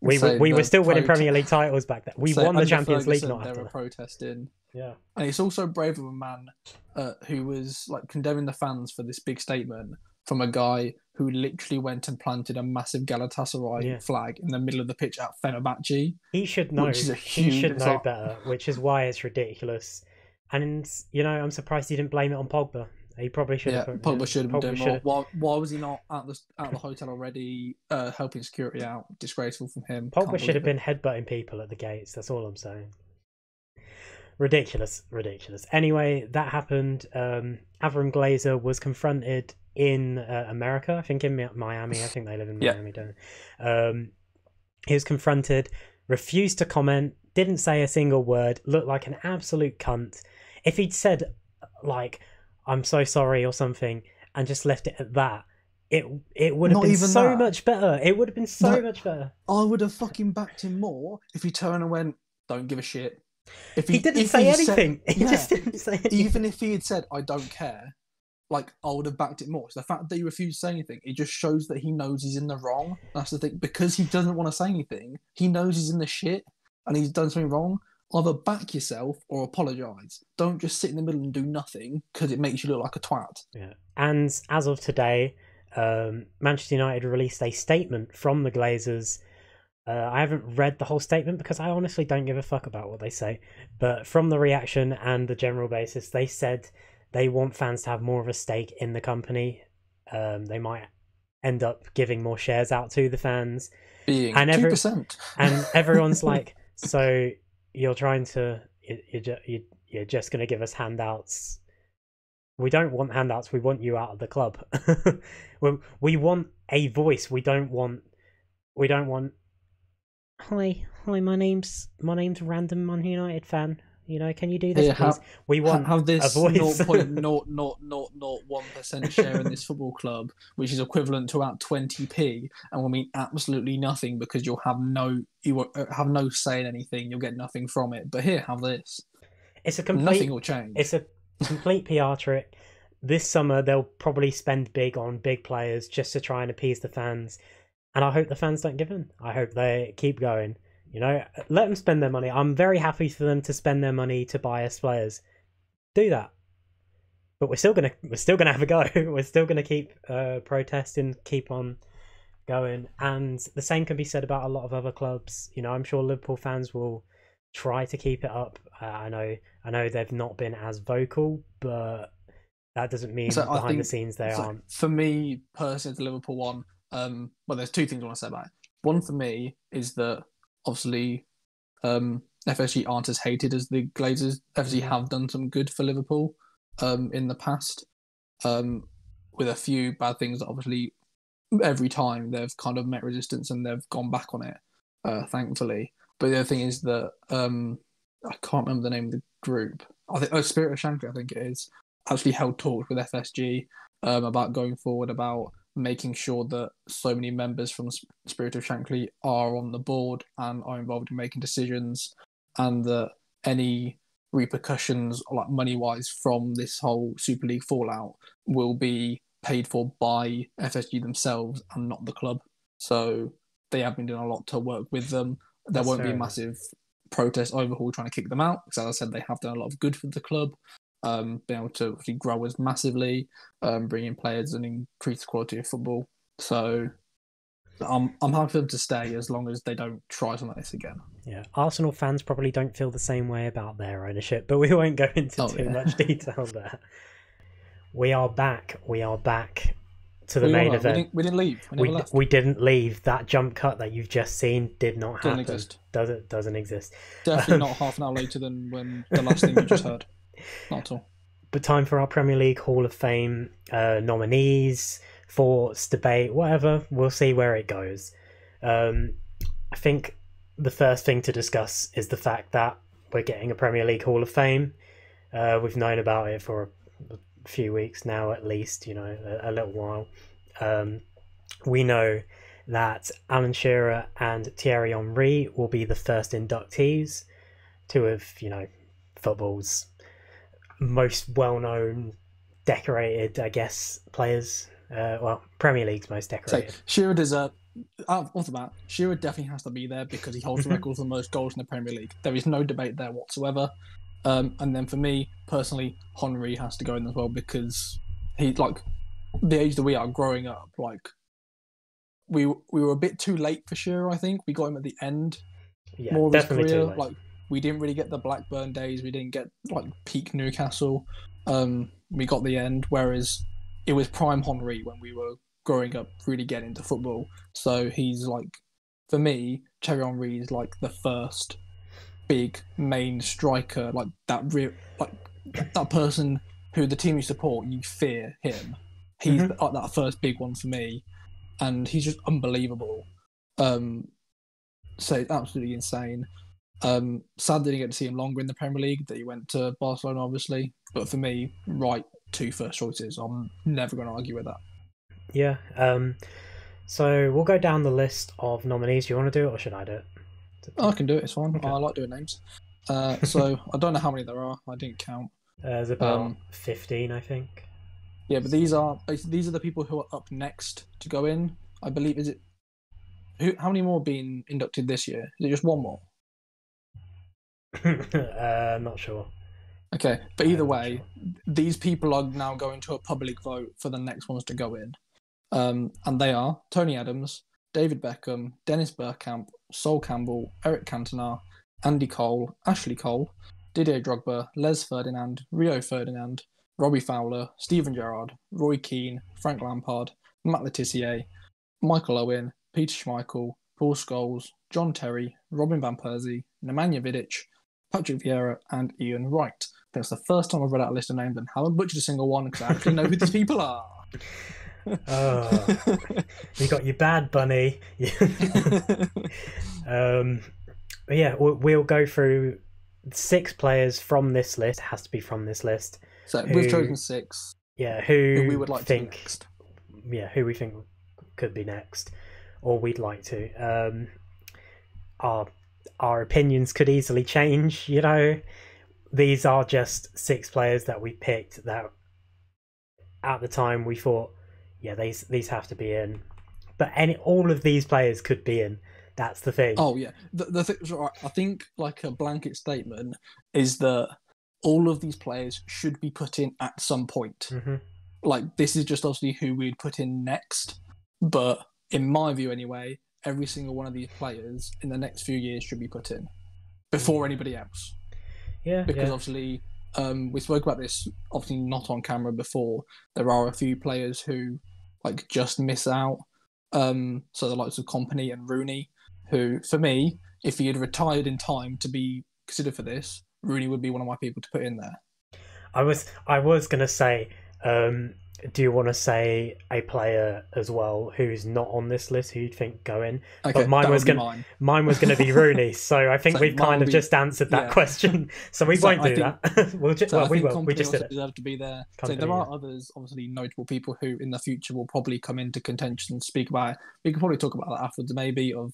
We So were, we were the still winning Premier League titles back then. We So won the under Champions League Ferguson, not They after were that. protesting. Yeah. And it's also brave of a man uh, who was like condemning the fans for this big statement from a guy who literally went and planted a massive Galatasaray Yeah. flag in the middle of the pitch at Fenerbahce. He should know. Which is a he should know like- better, which is why it's ridiculous. And you know, I'm surprised he didn't blame it on Pogba. He probably should Yeah, have. Pogba should have been doing should more. Why, why was he not at the at the hotel already, uh, helping security out? Disgraceful from him. Pogba should have believe been headbutting people at the gates. That's all I'm saying. Ridiculous, ridiculous. Anyway, that happened. Um, Avram Glazer was confronted in uh, America, I think in Miami. I think they live in Yeah. Miami, don't they? Um, he was confronted refused to comment, didn't say a single word, looked like an absolute cunt. If he'd said like "I'm so sorry" or something and just left it at that, it it would have Not been even so that. much better. It would have been so No. much better. I would have fucking backed him more if he turned and went, "Don't give a shit." If He didn't if say he said- anything. *laughs* he Yeah. just didn't say anything. even if he had said, "I don't care," like I would have backed it more. So the fact that he refused to say anything, it just shows that he knows he's in the wrong. That's the thing. Because he doesn't want to say anything, he knows he's in the shit and he's done something wrong. Either back yourself or apologize. Don't just sit in the middle and do nothing because it makes you look like a twat. Yeah. And as of today, um, Manchester United released a statement from the Glazers. Uh, I haven't read the whole statement because I honestly don't give a fuck about what they say. But from the reaction and the general basis, they said they want fans to have more of a stake in the company. Um, they might end up giving more shares out to the fans. Being And every- percent. And everyone's *laughs* like, so you're trying to, you- you're, ju- you're just going to give us handouts we don't want handouts. We want you out of the club. *laughs* we, we want a voice. We don't want. We don't want. Hi, hi. My name's my name's random Man United fan. You know, can you do this, Here, please? have- we want. have this a voice. 0.00001% *laughs* share in this football club, which is equivalent to about 20p, and will mean absolutely nothing because you'll have no you will uh, have no say in anything. You'll get nothing from it. But here, have this. it's a complete. Nothing will change. It's a complete PR trick. This summer they'll probably spend big on big players just to try and appease the fans, and I hope the fans don't give in. I hope they keep going. You know, let them spend their money. I'm very happy for them to spend their money to buy us players. Do that, but we're still gonna we're still gonna have a go. *laughs* we're still gonna keep uh, protesting, keep on going, and the same can be said about a lot of other clubs. You know, I'm sure Liverpool fans will try to keep it up. Uh, I know I know they've not been as vocal, but that doesn't mean So behind the scenes they So, aren't. for me personally, the Liverpool one. Um, well, there's two things I want to say about it. One for me is that obviously um, FSG aren't as hated as the Glazers. FSG Mhm. have done some good for Liverpool um, in the past, um, with a few bad things. that Obviously, every time they've kind of met resistance and they've gone back on it, uh, thankfully. But the other thing is that um, I can't remember the name of the group. I think oh, Spirit of Shankly, I think it is. Actually held talks with FSG um, about going forward about making sure that so many members from Spirit of Shankly are on the board and are involved in making decisions, and that any repercussions, like money wise, from this whole Super League fallout will be paid for by FSG themselves and not the club. So they have been doing a lot to work with them. There That's won't be a massive protest overhaul trying to kick them out because, as I said, they have done a lot of good for the club. Um, been able to obviously grow us massively, um, bring in players and increase the quality of football. So I'm I'm happy for them to stay as long as they don't try something like this again. Yeah, Arsenal fans probably don't feel the same way about their ownership, but we *laughs* won't go into Oh, too yeah. much detail there. We are back. We are back to the We main we event. didn't, we didn't leave. We we, we didn't leave. That jump cut that you've just seen did not Doesn't exist. Doesn't doesn't exist. Definitely *laughs* not half an hour later than when the last thing you just heard. Not at all. But time for our Premier League Hall of Fame uh, nominees, thoughts, debate, whatever. We'll see where it goes. Um, I think the first thing to discuss is the fact that we're getting a Premier League Hall of Fame. Uh, we've known about it for a few weeks now, at least, you know, a, a little while. Um, we know that Alan Shearer and Thierry Henry will be the first inductees, two of, you know, football's most well-known, decorated, I guess, players. Uh, well, Premier League's most So decorated. Shearer deserve. Uh, off the bat, Shearer definitely has to be there because he holds the *laughs* record for the most goals in the Premier League. There is no debate there whatsoever. Um, and then for me personally, Henry has to go in as well because he like the age that we are growing up. Like we we were a bit too late for Shearer. I think we got him at the end yeah, more of his career. late. Like we didn't really get the Blackburn days. We didn't get like peak Newcastle. Um, we got the end, whereas it was prime Henry when we were growing up, really getting into football. So he's like, for me, Thierry Henry is like the first big main striker, like that real, like that person who the team you support, you fear him. He's Mhm. like that first big one for me, and he's just unbelievable. Um, say it's absolutely insane. Um, sad didn't get to see him longer in the Premier League. That he went to Barcelona, obviously. But for me, right two first choices. I'm never going to argue with that. Yeah. Um, so we'll go down the list of nominees. Do you want to do it, or should I do it? I can do it. It's fine. Okay. I like doing names. Uh, so *laughs* I don't know how many there are. I didn't count. Uh, there's about Um, fifteen, I think. Yeah, but these are these are the people who are up next to go in. I believe is it. Who? How many more have been inducted this year? Is it just one more? *laughs* uh, not sure. Okay, but either way, sure. these people are now going to a public vote for the next ones to go in. Um, and they are Tony Adams, David Beckham, Dennis Bergkamp, Sol Campbell, Eric Cantona, Andy Cole, Ashley Cole, Didier Drogba, Les Ferdinand, Rio Ferdinand, Robbie Fowler, Steven Gerrard, Roy Keane, Frank Lampard, Matt Le Tissier, Michael Owen, Peter Schmeichel, Paul Scholes, John Terry, Robin Van Persie, Nemanja Vidic, Patrick Vieira, and Ian Wright. That's the first time I've read out a list of names and haven't butchered a single one because I actually know who these people are. Oh, you got your bad bunny. *laughs* um, but yeah, we'll, we'll go through six players from this list. It has to be from this list. so Who- we've chosen six Yeah, who, who we would like to think be next. yeah, who we think could be next, or we'd like to. Um, our our opinions could easily change. You know, these are just six players that we picked that at the time we thought, yeah, these these have to be in. But any all of these players could be in. That's the thing. Oh yeah, the, the thing, I think like a blanket statement is that all of these players should be put in at some point. hmm Like this is just obviously who we'd put in next, but in my view anyway, every single one of these players in the next few years should be put in before anybody else. Yeah, because yeah. obviously um, we spoke about this obviously not on camera before there are a few players who like just miss out um, so the likes of Kompany and rooney who for me if he had retired in time to be considered for this rooney would be one of my people to put in there I was I was gonna say, um, do you want to say a player as well who's not on this list who you'd think go in? okay mine was gonna- mine. Mine was going to be *laughs* Rooney, so I think So we've kind of be- just answered that yeah. question. *laughs* So we So won't I do think- that. *laughs* we'll just, So well, we will. We just did it. deserve to be there. so there are yeah. others, obviously notable people who in the future will probably come into contention and speak about it. We could probably talk about that afterwards, maybe of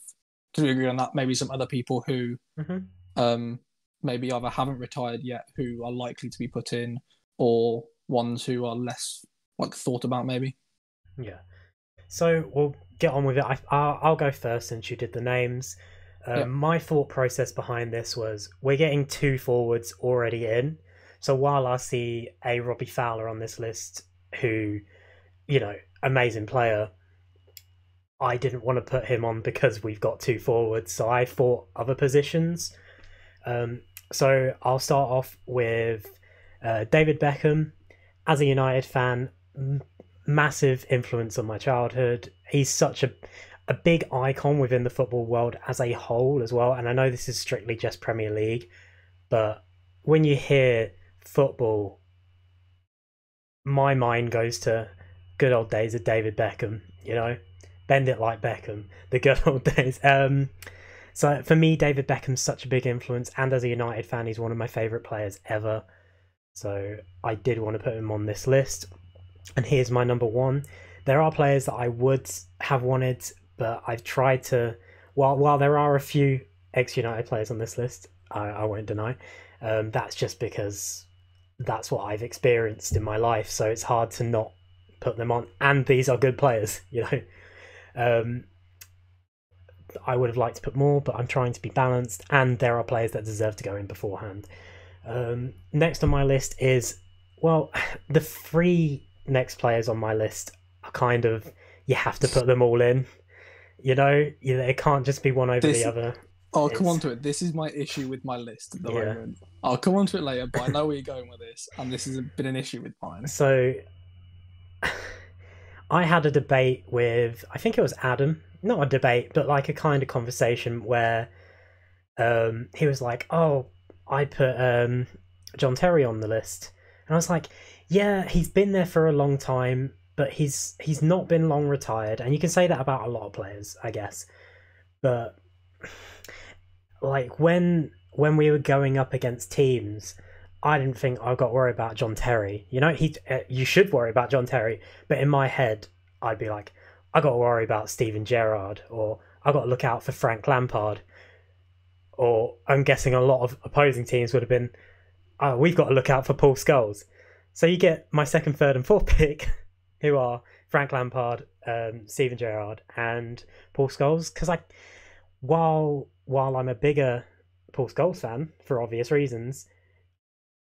to agree on that. Maybe some other people who Mhm. um, maybe either haven't retired yet, who are likely to be put in, or ones who are less like thought about, maybe. Yeah. So we'll get on with it. I, I'll, I'll go first since you did the names. Uh, Yeah. My thought process behind this was we're getting two forwards already in. So while I see a Robbie Fowler on this list, who, you know, amazing player, I didn't want to put him on because we've got two forwards. So I thought other positions. Um, so I'll start off with uh, David Beckham. As a United fan, massive influence on my childhood. He's such a a big icon within the football world as a whole as well. And I know this is strictly just Premier League, but when you hear football, my mind goes to good old days of David Beckham. You know, bend it like Beckham, the good old *laughs* days. Um, so for me, David Beckham's such a big influence, and as a United fan, he's one of my favourite players ever. So I did want to put him on this list. And here's my number one. There are players that I would have wanted, but I've tried to. While while there are a few ex-United players on this list, I, I won't deny. Um, that's just because that's what I've experienced in my life. So it's hard to not put them on. And these are good players, *laughs* you know. Um, I would have liked to put more, but I'm trying to be balanced. And there are players that deserve to go in beforehand. Um, next on my list is well, *sighs* the three next players on my list are kind of you have to put them all in. You know, you, it can't just be one over This- the other. I'll come It's- on to it. This is my issue with my list at the Yeah. moment. I'll come on to it later, but I know where you're going with this, and this has been an issue with mine. So *laughs* I had a debate with I think it was Adam, not a debate, but like a kind of conversation where um, he was like, "Oh, I put um, John Terry on the list," and I was like, "Yeah, he's been there for a long time, but he's he's not been long retired, and you can say that about a lot of players, I guess, but." like when when we were going up against teams, I didn't think I got worry about John Terry. You know, he uh, you should worry about John Terry, but in my head, I'd be like, I got to worry about Steven Gerrard, or I got to look out for Frank Lampard, or I'm guessing a lot of opposing teams would have been, oh, we've got to look out for Paul Scholes. So you get my second, third, and fourth *laughs* pick, who are Frank Lampard, um, Steven Gerrard, and Paul Scholes. Because I, while while I'm a bigger Paul Scholes fan for obvious reasons,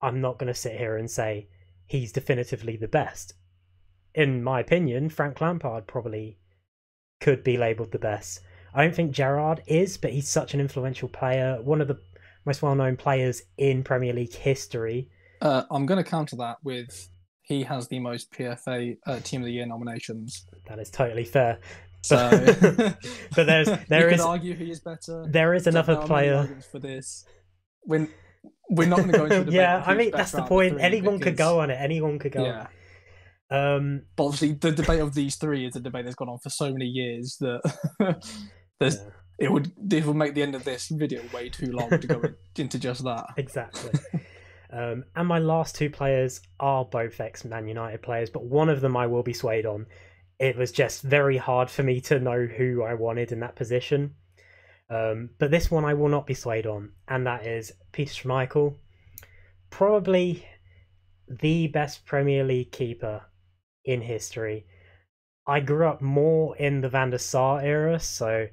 I'm not going to sit here and say he's definitively the best. In my opinion, Frank Lampard probably could be labelled the best. I don't think Gerrard is, but he's such an influential player, one of the most well known players in Premier League history. Uh, I'm going to counter that with he has the most PFA uh, Team of the Year nominations. That is totally fair. So, *laughs* but there's *laughs* there you is could argue he is better. there is another player. for this. When we're not going to go into *laughs* yeah, I mean that's the point. Anyone could go on it. Anyone could go. Yeah, On. Um, but obviously the debate of these three is a debate that's gone on for so many years that there's yeah, it would it would make the end of this video way too long to go into just that. exactly. Um, and my last two players are both ex Man United players, but one of them I will be swayed on. It was just very hard for me to know who I wanted in that position. Um, but this one I will not be swayed on, and that is Peter Schmeichel. Probably the best Premier League keeper in history. I grew up more in the Van der Sar era, so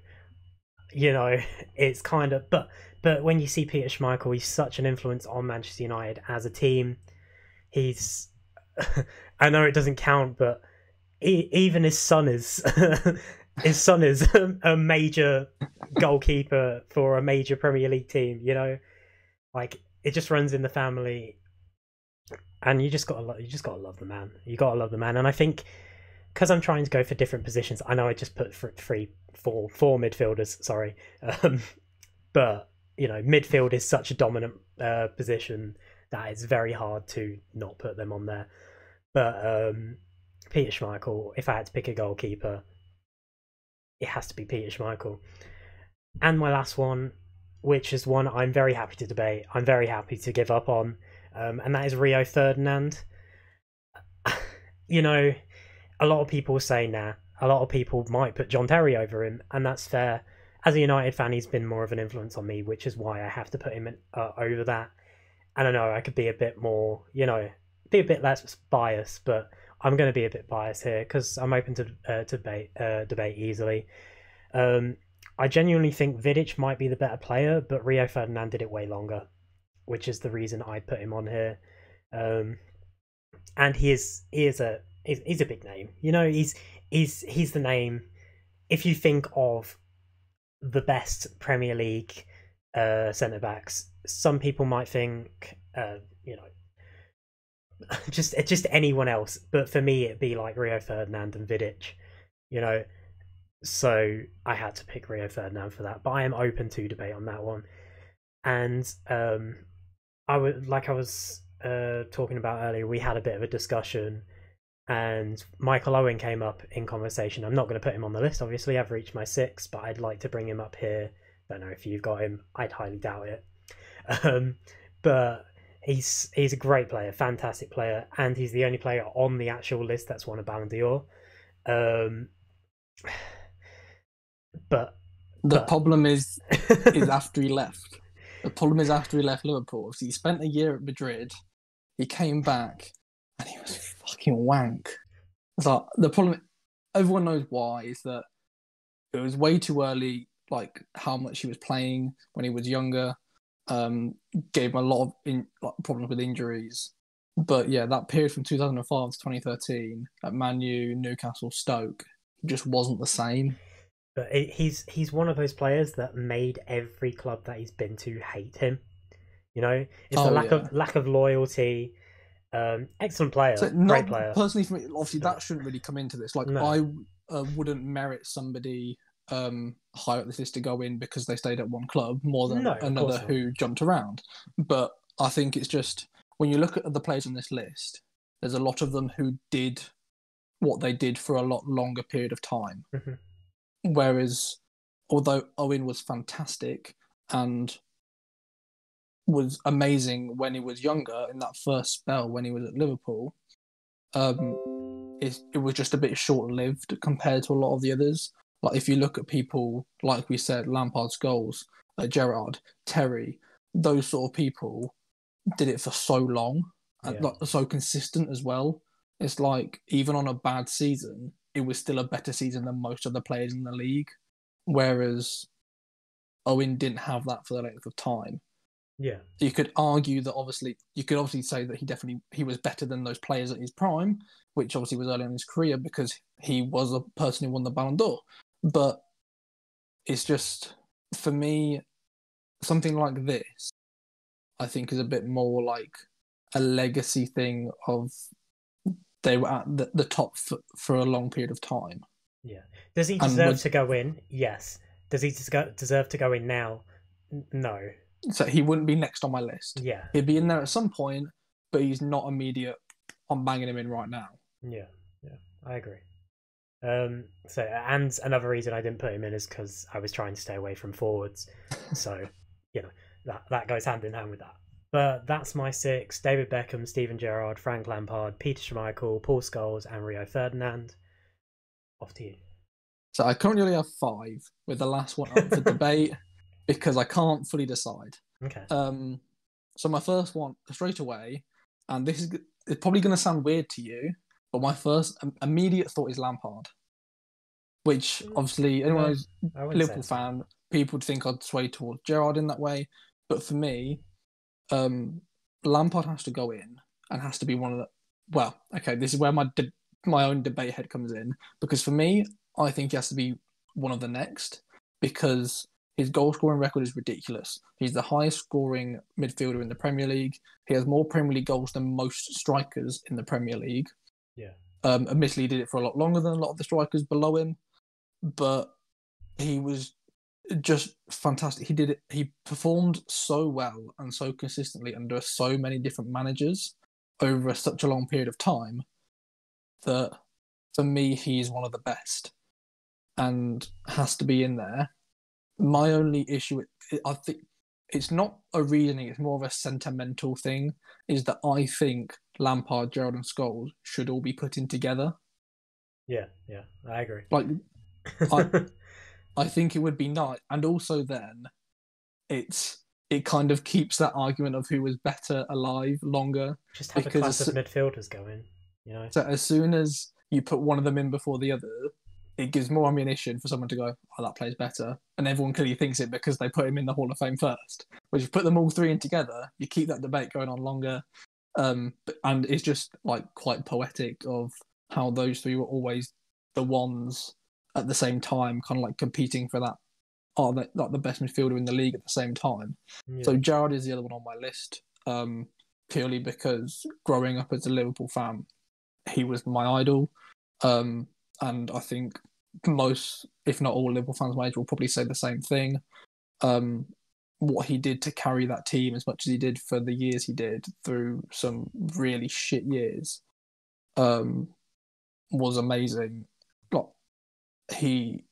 you know *laughs* it's kind of. But but when you see Peter Schmeichel, he's such an influence on Manchester United as a team. He's, *laughs* I know it doesn't count, but he, even his son is *laughs* his son is *laughs* a major goalkeeper for a major Premier League team. You know, like it just runs in the family, and you just gotta lo- you just gotta love the man. You gotta love the man, and I think because I'm trying to go for different positions, I know I just put three, four, four midfielders. Sorry, um, but you know, midfield is such a dominant uh, position that it's very hard to not put them on there. But um, Peter Schmeichel, if I had to pick a goalkeeper, it has to be Peter Schmeichel. And my last one, which is one I'm very happy to debate, I'm very happy to give up on, um, and that is Rio Ferdinand. *sighs* you know, a lot of people say nah. A lot of people might put John Terry over him, and that's fair. As a United fan, he's been more of an influence on me, which is why I have to put him in, uh, over that. I don't know I could be a bit more, you know, be a bit less biased, but I'm going to be a bit biased here because I'm open to uh, debate uh, debate easily. Um, I genuinely think Vidic might be the better player, but Rio Ferdinand did it way longer, which is the reason I put him on here. Um, and he is he is a he's, he's a big name. You know, he's he's he's the name. If you think of the best Premier League uh, centre backs, some people might think, uh, you know, *laughs* just just anyone else. But for me, it'd be like Rio Ferdinand and Vidic. You know, so I had to pick Rio Ferdinand for that. But I am open to debate on that one. And um, I would like I was uh, talking about earlier. We had a bit of a discussion, and Michael Owen came up in conversation. I'm not going to put him on the list. Obviously, I've reached my six, but I'd like to bring him up here. Don't know if you've got him. I'd highly doubt it. *laughs* Um, but he's he's a great player, fantastic player, and he's the only player on the actual list that's won a Ballon d'Or. Um, *sighs* but The But- problem is *laughs* is after he left. The problem is after he left Liverpool. So he spent a year at Madrid. He came back and he was fucking wank. So the problem, everyone knows why, is that it was way too early. Like how much he was playing when he was younger, um, gave him a lot of in, like, problems with injuries. But yeah, that period from 2005 to 2013 at Man U, Newcastle, Stoke, just wasn't the same. but it, he's he's one of those players that made every club that he's been to hate him. You know, it's Oh, the lack yeah. of lack of loyalty. Um, excellent player, So great player. personally for me, obviously that shouldn't really come into this. Like No. I uh, wouldn't merit somebody um, higher up this list to go in because they stayed at one club more than No, another who jumped around. But I think it's just when you look at the players on this list, there's a lot of them who did what they did for a lot longer period of time. Mhm. Whereas although Owen was fantastic and was amazing when he was younger in that first spell when he was at Liverpool, um, it, it was just a bit short lived compared to a lot of the others. Like if you look at people like we said, Lampard's goals, uh, Gerrard, Terry, those sort of people did it for so long and Yeah. like, so consistent as well. It's like even on a bad season, it was still a better season than most of the players in the league. Whereas Owen didn't have that for the length of time. Yeah. You could argue that obviously you could obviously say that he definitely he was better than those players at his prime, which obviously was early in his career because he was a person who won the Ballon d'Or. But it's just for me something like this I think is a bit more like a legacy thing of they were at the, the top for, for a long period of time. Yeah. Does he deserve would- to go in? Yes. Does he deserve to go in now? No. So he wouldn't be next on my list. Yeah. He'd be in there at some point, but he's not immediate. I'm banging him in right now. Yeah. Yeah. I agree. Um. So, and another reason I didn't put him in is because I was trying to stay away from forwards. *laughs* So, you know, that that goes hand in hand with that. But that's my six: David Beckham, Steven Gerrard, Frank Lampard, Peter Schmeichel, Paul Scholes, and Rio Ferdinand. Off to you. So I currently only have five, with the last one up for debate *laughs* because I can't fully decide. Okay. Um, so my first one straight away, and this is it's probably going to sound weird to you, but my first im- immediate thought is Lampard, which obviously anyone who's a Liverpool fan, people would think I'd sway towards Gerrard in that way, but for me, um, Lampard has to go in and has to be one of the. Well, okay, this is where my de- my own debate head comes in because for me, I think he has to be one of the next because his goal scoring record is ridiculous. He's the highest scoring midfielder in the Premier League. He has more Premier League goals than most strikers in the Premier League. Yeah. Um, admittedly, he did it for a lot longer than a lot of the strikers below him, but he was just fantastic. He did it. He performed so well and so consistently under so many different managers over such a long period of time that for me, he is one of the best and has to be in there. My only issue, I think, it's not a reasoning; it's more of a sentimental thing. Is that I think Lampard, Gerrard, and Scholes should all be put in together. Yeah. Yeah. I agree. Like I- *laughs* I think it would be nice, and also then it's it kind of keeps that argument of who was better alive longer. Just have a because class of midfielders going. You know. So as soon as you put one of them in before the other, it gives more ammunition for someone to go, "Oh, that plays better," and everyone clearly thinks it because they put him in the Hall of Fame first. But if you put them all three in together, you keep that debate going on longer, um, and it's just like quite poetic of how those three were always the ones at the same time, kind of like competing for that. Are they like the best midfielder in the league at the same time? Yeah. So Gerrard is the other one on my list, um, purely because growing up as a Liverpool fan, he was my idol, um, and I think most, if not all, Liverpool fans age will probably say the same thing. Um, what he did to carry that team as much as he did for the years he did through some really shit years, um, was amazing. Like he,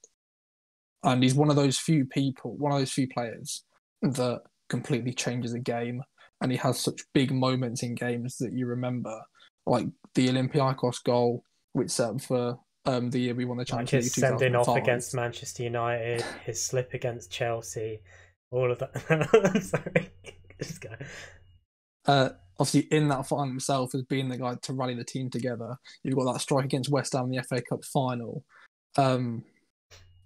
and he's one of those few people, one of those few players that completely changes a game, and he has such big moments in games that you remember, like the Olympiacos goal, which set up for um, the year we won the Champions his League. sending off against Manchester United, his slip against Chelsea, all of that. *laughs* Sorry, *laughs* just go. uh, obviously in that final himself as being the guy to rally the team together. You've got that strike against West Ham in the FA Cup final. Um,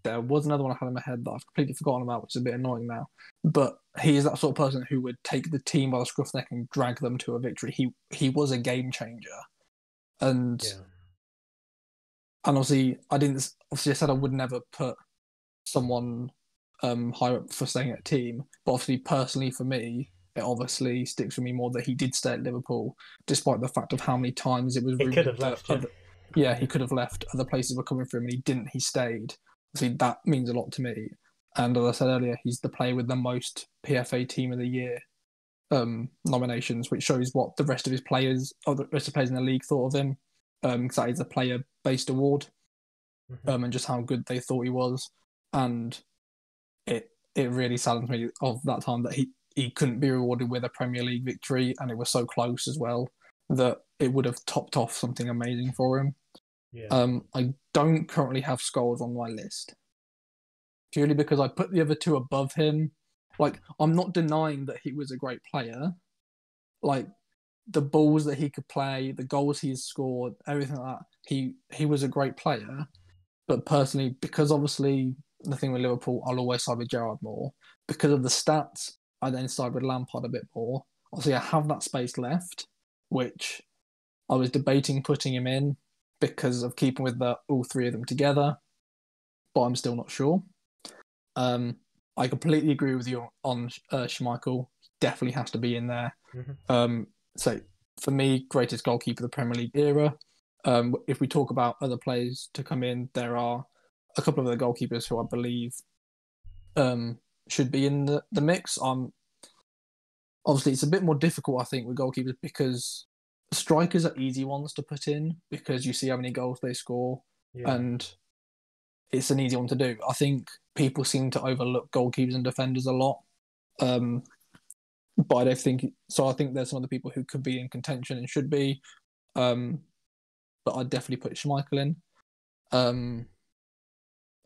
there was another one I had in my head that I've completely forgotten about, which is a bit annoying now. But he is that sort of person who would take the team by the scruff of the neck and drag them to a victory. He he was a game changer, and Yeah, and obviously I didn't. Obviously, I said I would never put someone um, higher up for staying at a team, but obviously, personally for me, it obviously sticks with me more that he did stay at Liverpool, despite the fact of how many times it was. He could have left, yeah. other- yeah, he could have left. Other places were coming for him, and he didn't. He stayed. See, that means a lot to me. And as I said earlier, he's the player with the most PFA Team of the Year um, nominations, which shows what the rest of his players, or the rest of players in the league, thought of him. Because that is a player-based award Mhm. um, and just how good they thought he was. And it it really saddens me of that time that he he couldn't be rewarded with a Premier League victory, and it was so close as well that it would have topped off something amazing for him. Yeah. Um, I don't currently have Scholes on my list purely because I put the other two above him. Like, I'm not denying that he was a great player. Like, the balls that he could play, the goals he's scored, everything like that. He he was a great player. But personally, because obviously the thing with Liverpool, I'll always side with Gerrard more. Because of the stats, I then side with Lampard a bit more. Obviously, I have that space left, which I was debating putting him in because of keeping with the all three of them together, but I'm still not sure. Um, I completely agree with you on uh, Schmeichel. Definitely has to be in there. Mhm. Um, so for me, greatest goalkeeper of the Premier League era. Um, if we talk about other players to come in, there are a couple of other goalkeepers who I believe um, should be in the, the mix. Um, obviously, it's a bit more difficult, I think, with goalkeepers because strikers are easy ones to put in because you see how many goals they score yeah. and it's an easy one to do. I think people seem to overlook goalkeepers and defenders a lot. Um, but I don't think so. I think there's some other people who could be in contention and should be. Um, but I'd definitely put Schmeichel in. Um,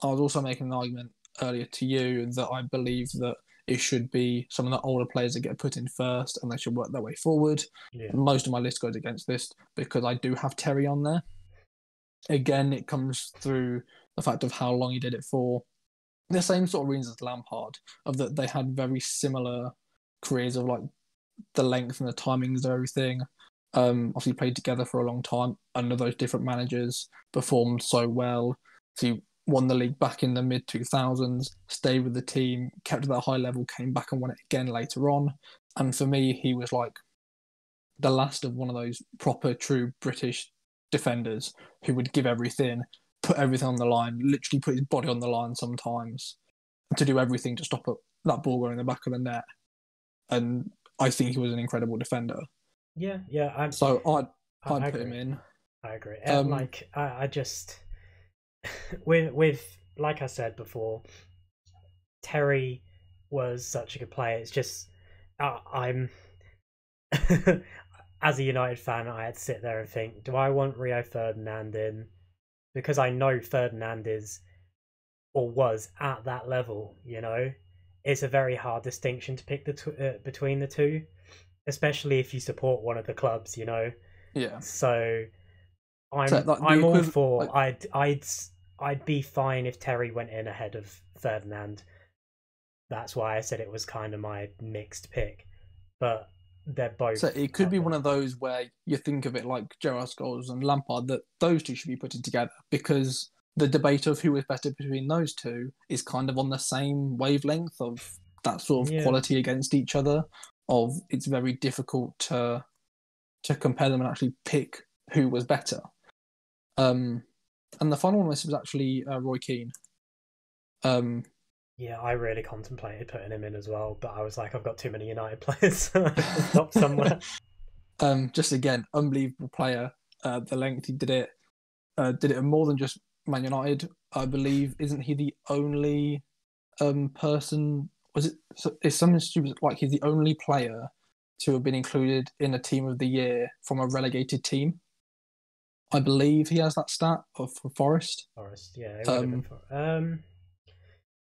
I was also making an argument earlier to you that I believe that it should be some of the older players that get put in first and they should work their way forward. yeah. Most of my list goes against this because I do have Terry on there. Again, it comes through the fact of how long he did it for. The same sort of reasons as Lampard, of that they had very similar careers of like the length and the timings of everything. Um, obviously played together for a long time under those different managers, performed so well. So he won the league back in the mid 2000s, stayed with the team, kept at that high level, came back and won it again later on. And for me, he was like the last of one of those proper, true British defenders who would give everything, put everything on the line, literally put his body on the line sometimes to do everything to stop that ball going in the back of the net. And I think he was an incredible defender. Yeah, yeah. I'm, So I'd, I- I'd I put him in. I agree. Um, like I, I just *laughs* with with like I said before, Terry was such a good player. It's just uh, I'm *laughs* as a United fan, I had to sit there and think, do I want Rio Ferdinand in? Because I know Ferdinand is or was at that level. You know, it's a very hard distinction to pick the tw- uh, between the two, especially if you support one of the clubs. You know. Yeah. So I'm So, like, I'm all for like- I'd I'd I'd be fine if Terry went in ahead of Ferdinand. That's why I said it was kind of my mixed pick. But they're both So it could be there. one of those where you think of it like Gerrard Scholes and Lampard that those two should be put in together because the debate of who is better between those two is kind of on the same wavelength of that sort of Yeah. quality against each other. Of it's very difficult to to compare them and actually pick who was better. Um, and the final one was actually uh, Roy Keane. Um, Yeah, I really contemplated putting him in as well, but I was like, I've got too many United *laughs* players. so I have to Stop somewhere. *laughs* um, just again, unbelievable player. Uh, the length he did it, uh, did it more than just Man United. I believe, isn't he the only um, person? Was it? Is something stupid like he's the only player to have been included in a team of the year from a relegated team? I believe he has that stat of for Forest. Forest, yeah, it would have been Um, for, um.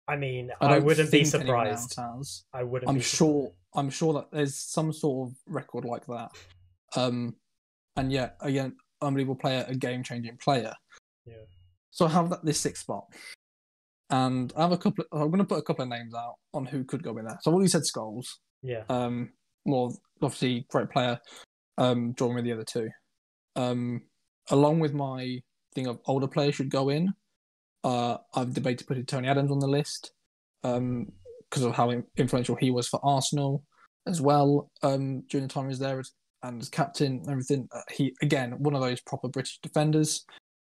I mean, I, I, wouldn't be surprised. has. I wouldn't. I'm sure. I'm sure that there's some sort of record like that. Um, and yeah, again, unbelievable player, a game changing player. Yeah. So I have that this sixth spot, and I have a couple. I'm going to put a couple of names out on who could go in there. So I've already said Scholes. Yeah, Um, well, obviously great player. Um, drawing with the other two. Um, along with my thing of older players should go in. Uh, I've debated putting Tony Adams on the list. Um, because of how influential he was for Arsenal as well. Um, during the time he was there as, and as captain, and everything. Uh, he again one of those proper British defenders.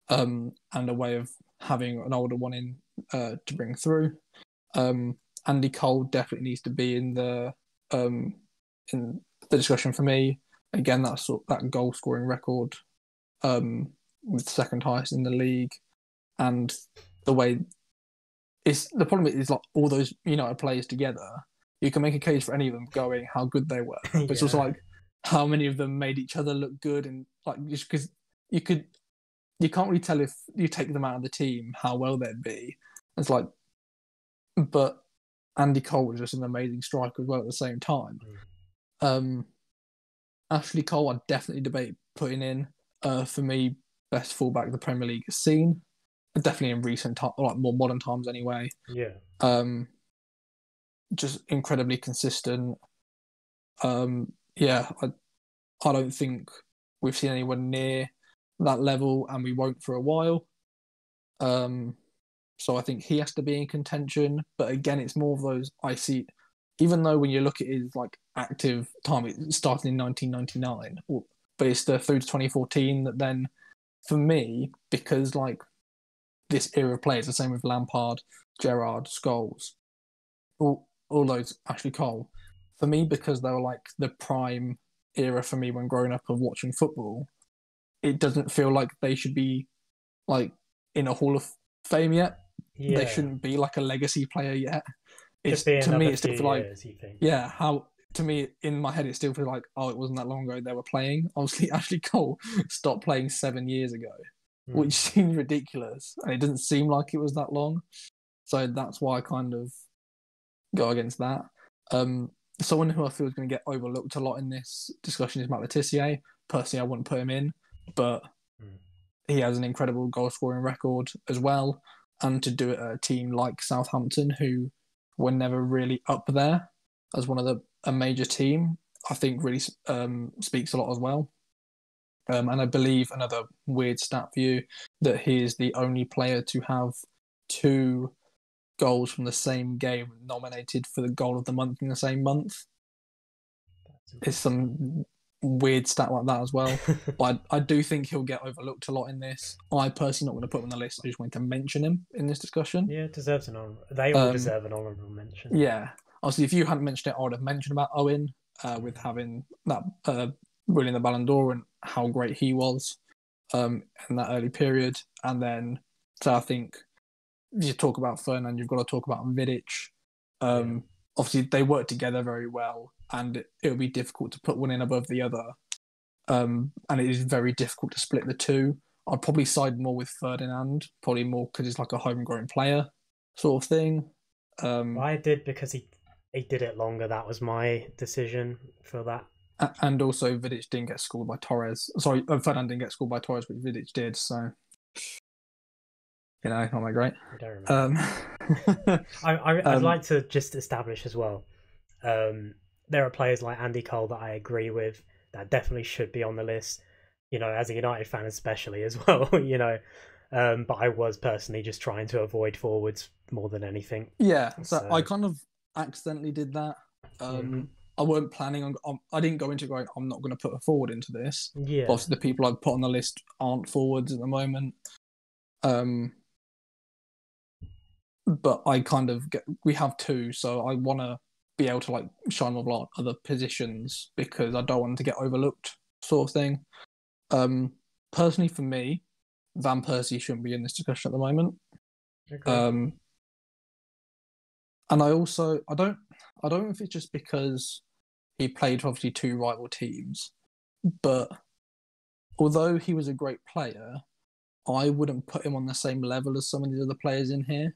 Um, and a way of having an older one in uh, to bring through. Um, Andy Cole definitely needs to be in the um, in the discussion for me. Again, that sort that goal scoring record, um, with second highest in the league, and the way it's the problem is like all those United players together. You can make a case for any of them going how good they were, *laughs* but it's also like how many of them made each other look good and like just because you could you can't really tell if you take them out of the team how well they'd be. It's like, but Andy Cole was just an amazing striker as well at the same time. Mm. Um, Ashley Cole, I'd definitely debate putting in. Uh, for me, best fullback the Premier League has seen. Definitely in recent time, like more modern times anyway. Yeah. Um, just incredibly consistent. Um, yeah, I, I don't think we've seen anyone near that level, and we won't for a while. Um, so I think he has to be in contention. But again, it's more of those I see. Even though when you look at his like active time, it started in 1999, or- but it's the through to 2014 that then, for me, because like this era of players, the same with Lampard, Gerrard, Scholes, all all those Ashley Cole, for me because they were like the prime era for me when growing up of watching football. It doesn't feel like they should be like in a Hall of Fame yet. Yeah. They shouldn't be like a legacy player yet. It's to me, it's still like years, yeah, how to me in my head it still feels like oh it wasn't that long ago they were playing. *laughs* Obviously, Ashley Cole stopped playing seven years ago, Mm. which *laughs* seems ridiculous, and it doesn't seem like it was that long. So that's why I kind of go against that. Um, someone who I feel is going to get overlooked a lot in this discussion is Matt Le Tissier. Personally, I wouldn't put him in, but Mm. he has an incredible goal scoring record as well. And to do it at a team like Southampton, who were never really up there as one of the a major team, I think really um, speaks a lot as well. Um, and I believe another weird stat for you that he is the only player to have two goals from the same game nominated for the goal of the month in the same month. It's some weird stat like that as well. *laughs* But I, I do think he'll get overlooked a lot in this. I personally not going to put him on the list. I just wanted to mention him in this discussion. yeah, deserves an honor. They all Um, deserve an honorable mention. Yeah. Obviously, if you hadn't mentioned it, I would have mentioned about Owen uh, with having that uh, winning the Ballon d'Or and how great he was um, in that early period. And then, so I think you talk about Fernand, you've got to talk about Vidic. Um, Obviously, they work together very well, and it, would be difficult to put one in above the other. Um, and it is very difficult to split the two. I'd probably side more with Ferdinand, probably more because he's like a homegrown player sort of thing. Um, I did because he he did it longer. That was my decision for that. And also, Vidic didn't get scored by Torres. Sorry, uh, Ferdinand didn't get scored by Torres, but Vidic did. So, you know, not that great. I don't remember. Um, *laughs* I, I, I'd um, like to just establish as well. Um, there are players like Andy Cole that I agree with that definitely should be on the list. You know, as a United fan, especially as *laughs* well. You know, um, but I was personally just trying to avoid forwards more than anything. yeah, so, So- I kind of accidentally did that. Um, Mhm. I weren't planning on. um, I didn't go into going. I'm not going to put a forward into this. Yeah, Obviously, the people I've put on the list aren't forwards at the moment. Um, but I kind of get. We have two, so I want to be able to like shine more light on other positions because I don't want to get overlooked, sort of thing. Um, personally, for me, Van Persie shouldn't be in this discussion at the moment. Agree. Um, and I also I don't I don't know if it's just because he played for obviously two rival teams, but although he was a great player, I wouldn't put him on the same level as some of the other players in here.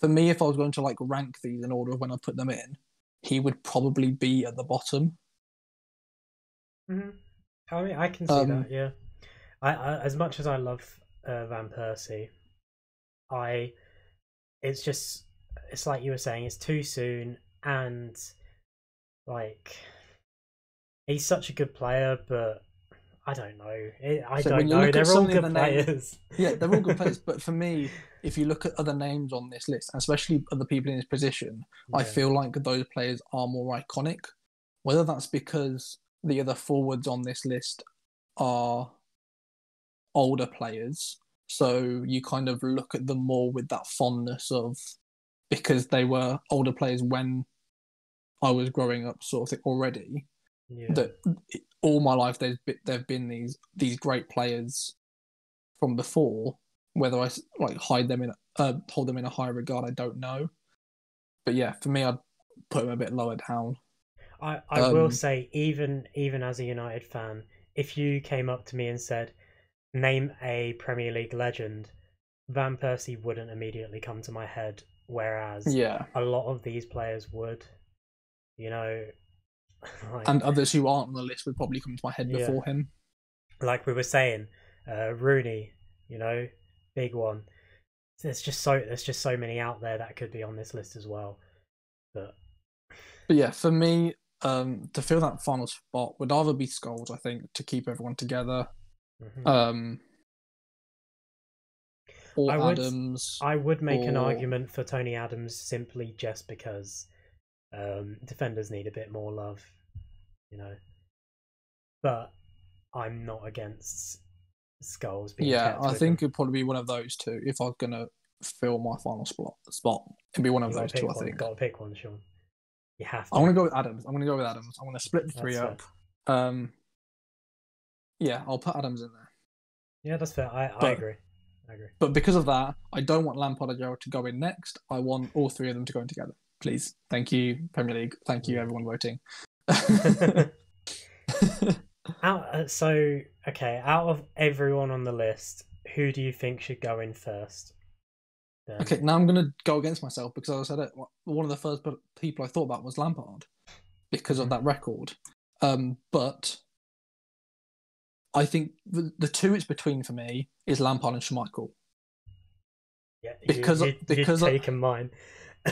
For me, if I was going to like rank these in order of when I put them in, he would probably be at the bottom. Mhm. I mean, I can see Um, that. Yeah, I, I as much as I love uh, Van Persie, I it's just it's like you were saying, it's too soon, and like he's such a good player, but I don't know. It, I So don't know. They're all of the good other names- players. *laughs* Yeah, they're all good players, but for me, if you look at other names on this list, especially other people in this position, I feel like those players are more iconic. Whether that's because the other forwards on this list are older players, so you kind of look at them more with that fondness of because they were older players when I was growing up, sort of thing already. yeah. That all my life there's be- there've been these these great players from before Whether I like hide them in uh, hold them in a higher regard, I don't know. But yeah, for me, I'd put him a bit lower down. I, I will Um, say, even even as a United fan, if you came up to me and said, "Name a Premier League legend," Van Persie wouldn't immediately come to my head, whereas Yeah, a lot of these players would. You know, *laughs* and others who aren't on the list would probably come to my head Yeah. before him. like we were saying, uh, Rooney, you know, big one. There's just so there's just so many out there that could be on this list as well. But But yeah, for me, um, to fill that final spot would either be Scholes, I think, to keep everyone together, mhm. um, or I would- Adams. I would make an argument for Tony Adams simply just because um, defenders need a bit more love, you know. But I'm not against Scholes being Yeah, I think them. it'd probably be one of those two. If I was gonna fill my final spot, spot it'd be one of You those two. I one, think. Gotta pick one, Shaun. You have to. I want to go with Adams. I'm gonna go with Adams. I'm gonna split the That's three fair. up. Um, yeah, I'll put Adams in there. Yeah, that's fair. I, I agree. I agree. But because of that, I don't want Lampard and Gerrard to go in next. I want all three of them to go in together. Please, thank you, Premier League. Thank you, everyone voting. *laughs* *laughs* out, uh, so okay, out of everyone on the list, who do you think should go in first? Then? Okay, now I'm going to go against myself because I said it. One of the first people I thought about was Lampard because of Mhm. that record. Um, but I think the, the two it's between for me is Lampard and Schmeichel. Yeah, because- you, you, because you've I- taken mine.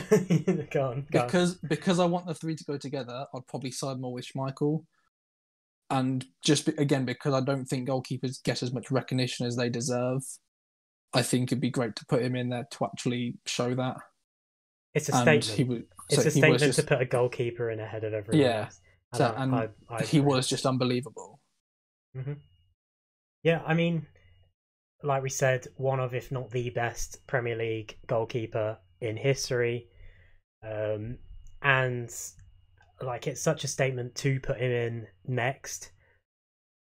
*laughs* go on, go on. Because because I want the three to go together, I'd probably side more with Schmeichel. And just be, again because I don't think goalkeepers get as much recognition as they deserve. I think it'd be great to put him in there to actually show that. It's a and statement. was it's so a statement just, to put a goalkeeper in ahead of everyone Yeah. else. And, So- I- and I- I he was just unbelievable. Mm-hmm. Yeah, I mean, like we said, one of, if not the best Premier League goalkeeper in history. Um, and like it's such a statement to put him in next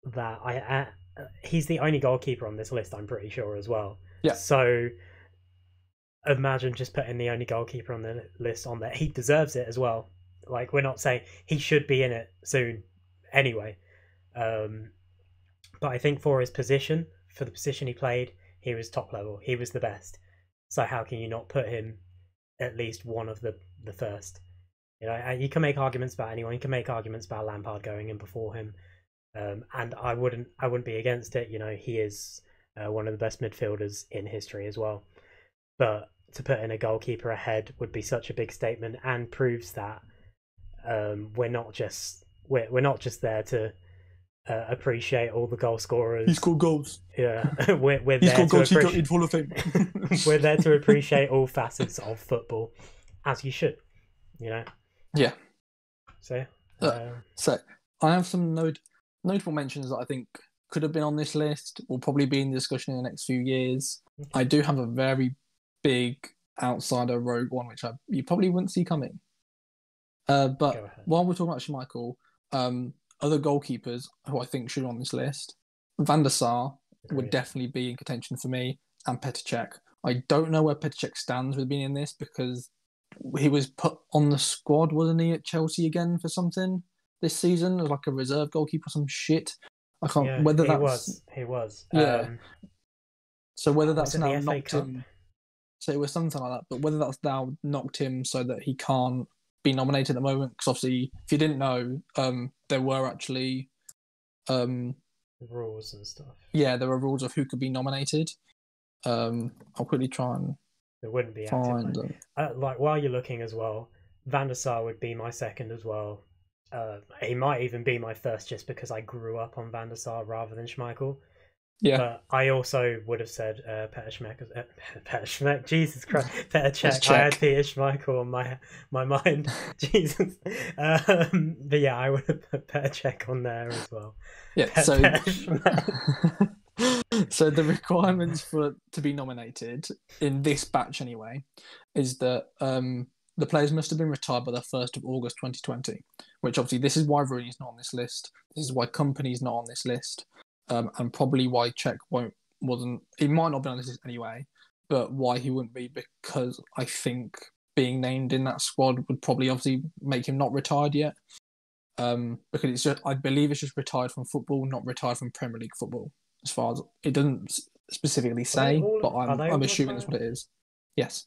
that I, uh, he's the only goalkeeper on this list, I'm pretty sure as well. Yeah. So imagine just putting the only goalkeeper on the list on there. He deserves it as well. Like we're not saying he should be in it soon anyway. Um, but I think for his position, for the position he played, he was top level. He was the best. So how can you not put him at least one of the the first? You know, you can make arguments about anyone. You can make arguments about Lampard going in before him, um, and I wouldn't I wouldn't be against it. You know, he is uh, one of the best midfielders in history as well. But to put in a goalkeeper ahead would be such a big statement and proves that um, we're not just we're we're not just there to uh, appreciate all the goal scorers. He scored goals. Yeah, *laughs* we're we're He there scored to goals. He got appreciate in Hall of Fame. *laughs* we're there to *laughs* appreciate all facets of football, as you should. You know. Yeah. So. Uh, So I have some note, notable mentions that I think could have been on this list. Will probably be in the discussion in the next few years. I do have a very big outsider rogue one, which I you probably wouldn't see coming. Uh, but while we're talking about Schmeichel, um, other goalkeepers who I think should be on this list, Van der Sar would definitely be in contention for me, and Petr Cech. I don't know where Petr Cech stands with being in this because he was put on the squad, wasn't he, at Chelsea again for something this season as like a reserve goalkeeper or some shit. I can't Yeah, whether that was. He was. Yeah. Um, so whether that's now knocked Cup? him. So it was something like that, but whether that's now knocked him so that he can't be nominated at the moment, because obviously, if you didn't know, um, there were actually, um, rules and stuff. yeah, there were rules of who could be nominated. Um, I'll quickly try and It wouldn't be find. them. Uh, like while you're looking as well, Van der Sar would be my second as well. Uh, he might even be my first just because I grew up on Van der Sar rather than Schmeichel. Yeah, But I also would have said uh, Peter Schmeck. Uh, *laughs* Peter Schmeck. Jesus Christ, *laughs* Check. Cech. I had Peter Schmeichel on my my mind. *laughs* Jesus. Um, but yeah, I would have put Peter Cech on there as well. yeah. So, so the requirements for to be nominated in this batch anyway is that um, the players must have been retired by the first of August 2020. Which obviously this is why Rooney's not on this list. This is why Kompany's not on this list, um, and probably why Cech won't wasn't. He might not be on this anyway, but why he wouldn't be because I think being named in that squad would probably obviously make him not retired yet. Um, because it's just I believe it's just retired from football, not retired from Premier League football. As far as it doesn't specifically say, all- but I'm I'm assuming that's what it is. Yes,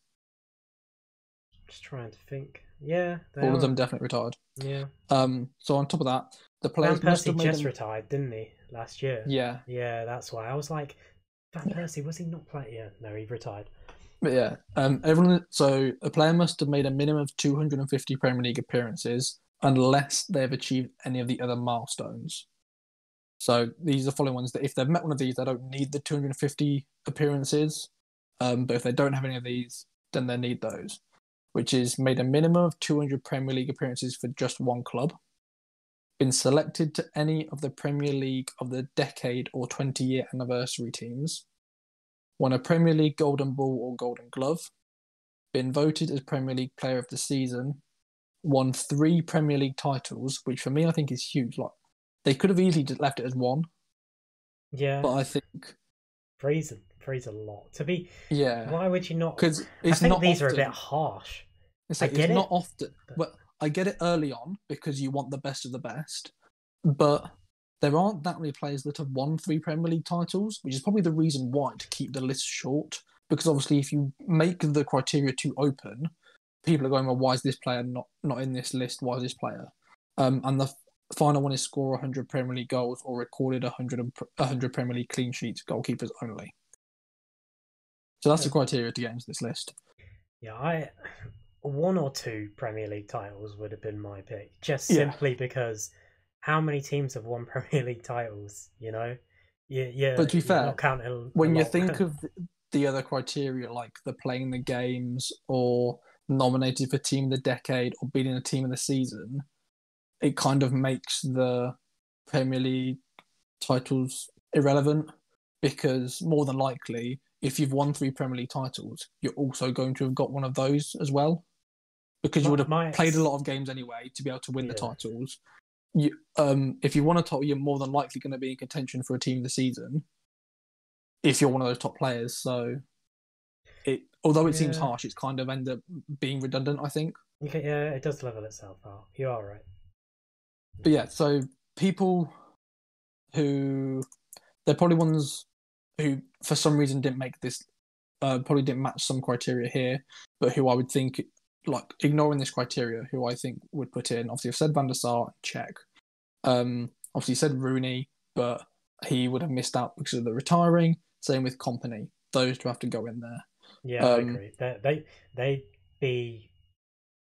Just trying to think. Yeah, all are. of them definitely retired. Yeah, Um, so on top of that, the players must Persie just them- retired, didn't he, last year? yeah, Yeah, that's why I was like, Van Persie was he not playing? Yeah, no, he retired. But yeah, um, everyone. So a player must have made a minimum of 250 Premier League appearances unless they have achieved any of the other milestones. So these are the following ones that if they've met one of these, they don't need the 250 appearances. Um, but if they don't have any of these, then they need those, which is made a minimum of 200 Premier League appearances for just one club, been selected to any of the Premier League of the decade or 20 year anniversary teams, won a Premier League Golden Ball or Golden Glove, been voted as Premier League Player of the Season, won three Premier League titles, which for me I think is huge. Like they could have easily just left it as one, Yeah, but I think a, three's a lot. To be, yeah, why would you not? because I it's think not these often. are a bit harsh. It's I like, get it's not often, but- but I get it early on because you want the best of the best. But there aren't that many players that have won three Premier League titles, which is probably the reason why to keep the list short. Because obviously, if you make the criteria too open, people are going, "Well, why is this player not not in this list? Why is this player?" Um, and the final one is score 100 Premier League goals or recorded 100 and 100 Premier League clean sheets, goalkeepers only. So that's the criteria to get into this list. Yeah, I one or two Premier League titles would have been my pick, just Yeah. simply because how many teams have won *laughs* Premier League titles? You know, yeah, yeah. But to be fair, when you *laughs* think of the other criteria like the playing the games or nominated for team of the decade or beating a team of the season it kind of makes the premier league titles irrelevant because more than likely if you've won three premier league titles you're also going to have got one of those as well because you would have my played a lot of games anyway to be able to win the titles you, um, if you want a title, you're more than likely going to be in contention for a team of the season if you're one of those top players. So, it although it seems harsh, it's kind of end up being redundant. I think. Okay, yeah, it does level itself out. You are right. But yeah, so people who they're probably ones who for some reason didn't make this, uh, probably didn't match some criteria here, but who I would think like ignoring this criteria, who I think would put in. Obviously, I've said Van der Sar, Cech. Um, obviously said Rooney, but he would have missed out because of the retiring. Same with Kompany; those two have to go in there. Yeah, I Um, agree. They they they be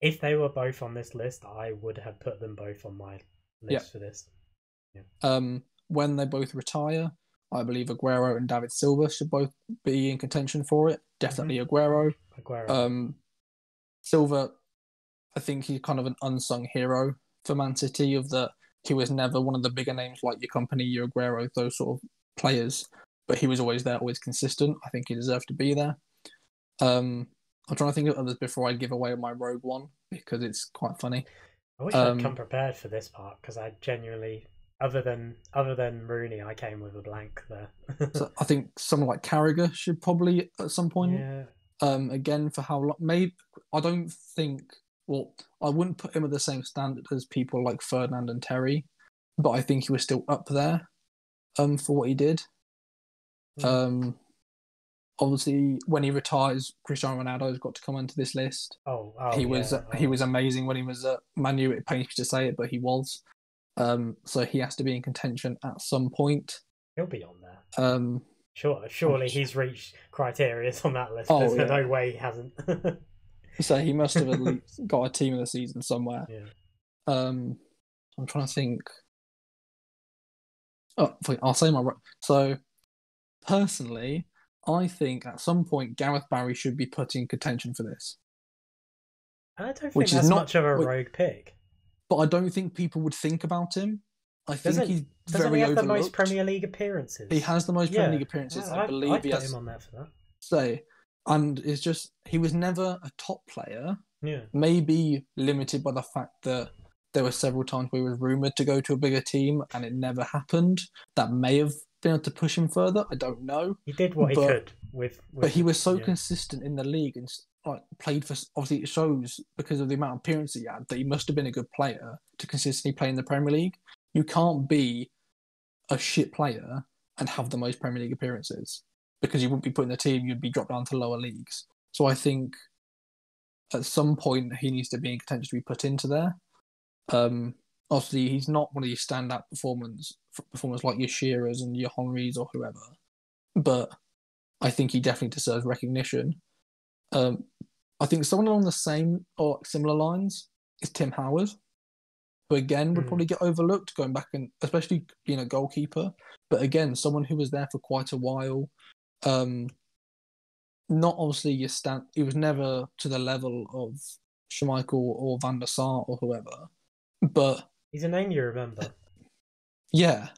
if they were both on this list, I would have put them both on my list Yeah. for this. Um, when they both retire, I believe Aguero and David Silva should both be in contention for it. Definitely Aguero. Aguero. Um, Silva, I think he's kind of an unsung hero for Man City. Of that, he was never one of the bigger names like your Kompany, your Aguero, those sort of players. But he was always there, always consistent. I think he deserved to be there. Um, I'm trying to think of others before I give away my rogue one because it's quite funny. I wish um, I'd come prepared for this part because I genuinely, other than other than Rooney, I came with a blank there. So *laughs* I think someone like Carragher should probably at some point yeah, um again for how long maybe i don't think well i wouldn't put him at the same standard as people like ferdinand and terry but i think he was still up there um for what he did Mm. um obviously when he retires cristiano ronaldo's got to come into this list oh, oh he was yeah, he oh. was amazing when he was at manu it pains me to say it but he was um so he has to be in contention at some point He'll be on there. um Sure, surely he's reached criteria on that list. Oh, There's yeah. no way he hasn't. *laughs* so he must have at *laughs* least got a team of the season somewhere yeah. Um, I'm trying to think. Oh, wait, I'll say my. So, personally, I think at some point Gareth Barry should be put in contention for this, I don't think Which is that's not- much of a rogue pick. but I don't think people would think about him. I think Doesn't- he's Doesn't very he have the most Premier League appearances? He has the most Yeah. Premier League appearances. Yeah, I I'd- believe I'd he put has. him on there for that. Say, and it's just he was never a top player. Yeah. Maybe limited by the fact that there were several times we were rumored to go to a bigger team and it never happened. That may have been able to push him further? I don't know. He did what he could with, with. But he was so yeah. consistent in the league and like played for. Obviously, it shows because of the amount of appearances he had that he must have been a good player to consistently play in the Premier League. You can't be a shit player and have the most Premier League appearances because you wouldn't be put in the team. You'd be dropped down to lower leagues. So I think at some point he needs to be in contention to be put into there. Um, obviously, he's not one of your standout performance performers like your Shearers and your Henrys or whoever, but I think he definitely deserves recognition. Um, I think someone along the same or similar lines is Tim Howard, who again would Hmm. probably get overlooked going back and especially being a goalkeeper. But again, someone who was there for quite a while. Um, not obviously your stand. He was never to the level of Schmeichel or Van der Sar or whoever. But He's a name you remember. yeah,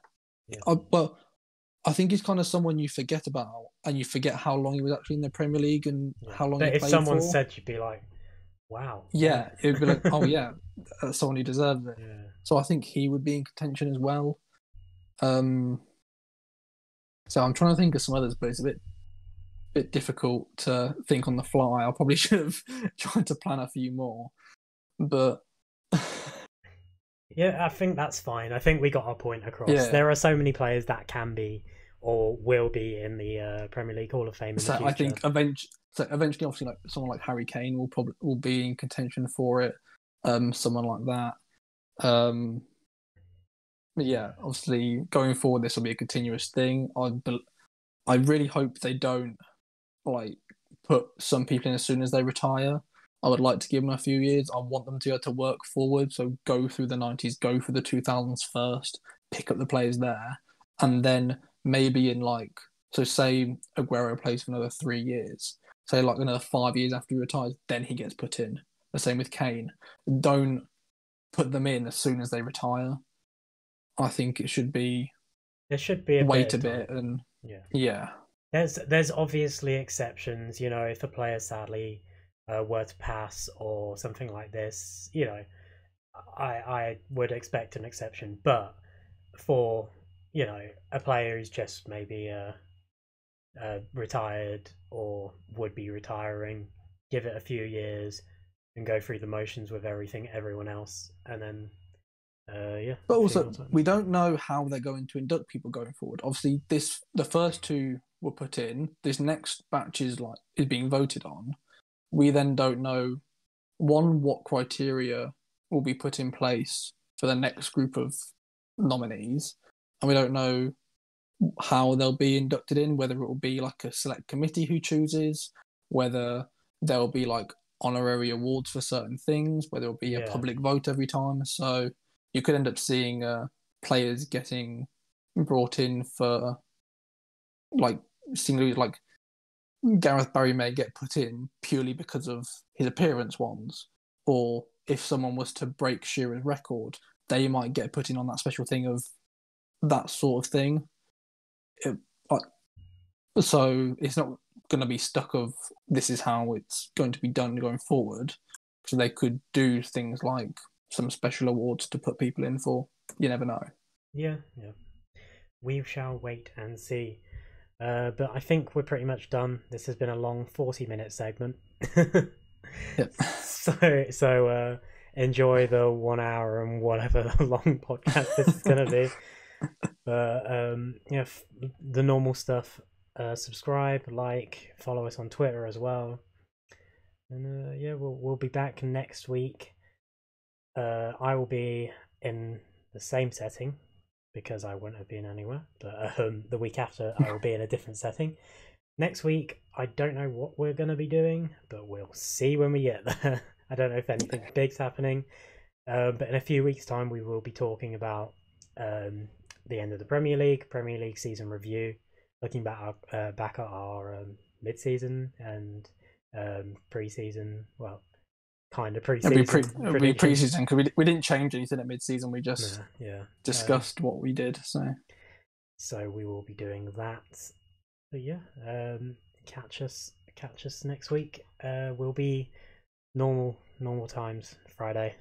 Yeah. I, but I think he's kind of someone you forget about, and you forget how long he was actually in the Premier League and Yeah. how long But if someone for. said, you'd be like, "Wow." yeah, it would be like, oh yeah, *laughs* who deserves it. yeah. So I think he would be in contention as well. Um, so I'm trying to think of some others, but it's a bit bit difficult to think on the fly. I probably *laughs* should have tried to plan a few more, but *laughs* Yeah, I think that's fine. I think we got our point across. Yeah. There are so many players that can be or will be in the uh, Premier League Hall of Fame in so. I think eventually, so eventually, obviously, like someone like Harry Kane will probably will be in contention for it. Um, someone like that. Um, but yeah, obviously, going forward, this will be a continuous thing. I bel I really hope they don't like put some people in as soon as they retire. I would like to give them a few years. I want them to be able to work forward. So go through the 90s, go through the 2000s first, pick up the players there, and then maybe in like, so say Aguero plays for another three years, say like another five years after he retires, then he gets put in. The same with Kane. Don't put them in as soon as they retire. I think it should be there should be a wait a bit. of bit and Yeah. yeah, There's there's obviously exceptions. You know, if a player sadly uh, were to pass or something like this, you know, I I would expect an exception. But for you know a player who's just maybe uh, uh, retired or would be retiring, give it a few years and go through the motions with everything everyone else, and then uh, yeah. But also, we don't know how they're going to induct people going forward. Obviously, this the first two were put in. This next batch is like is being voted on. We then don't know one what criteria will be put in place for the next group of nominees, and we don't know how they'll be inducted in. Whether it will be like a select committee who chooses, whether there will be like honorary awards for certain things, whether it will be Yeah. a public vote every time. So you could end up seeing uh, players getting brought in for like singly like Gareth Barry may get put in purely because of his appearance ones, or if someone was to break Shearer's record, they might get put in on that special thing of that sort of thing. It, like, so it's not going to be stuck of this is how it's going to be done going forward. So they could do things like some special awards to put people in for. You never know. Yeah, yeah. We shall wait and see. Uh, but I think we're pretty much done. This has been a long forty-minute segment. Yep. *laughs* So, so uh, enjoy the one hour and whatever *laughs* long podcast this is gonna be. *laughs* But um, yeah, f- the normal stuff. Uh, subscribe, like, follow us on Twitter as well. And uh, yeah, we'll we'll be back next week. Uh, I will be in the same setting because I wouldn't have been anywhere. But um, the week after, I will be in a different setting. Next week, I don't know what we're going to be doing, but we'll see when we get there. *laughs* I don't know if anything big's happening. Um, but in a few weeks' time, we will be talking about um, the end of the Premier League, Premier League season review, looking back uh, back at our um, mid-season and um, pre-season. Well, kind of pre-season. It'll be, pre- it'll be pre-season because we, we didn't change anything at mid-season. We just Yeah, yeah. Um, discussed what we did. So so we will be doing that. But yeah, um, catch us catch us next week. Uh, we'll be normal normal times Friday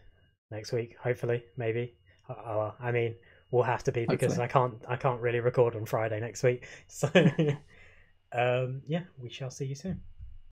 next week. Hopefully, maybe. Uh, I mean, will have to be because Hopefully. I can't I can't really record on Friday next week. *laughs* So *laughs* um, yeah, we shall see you soon.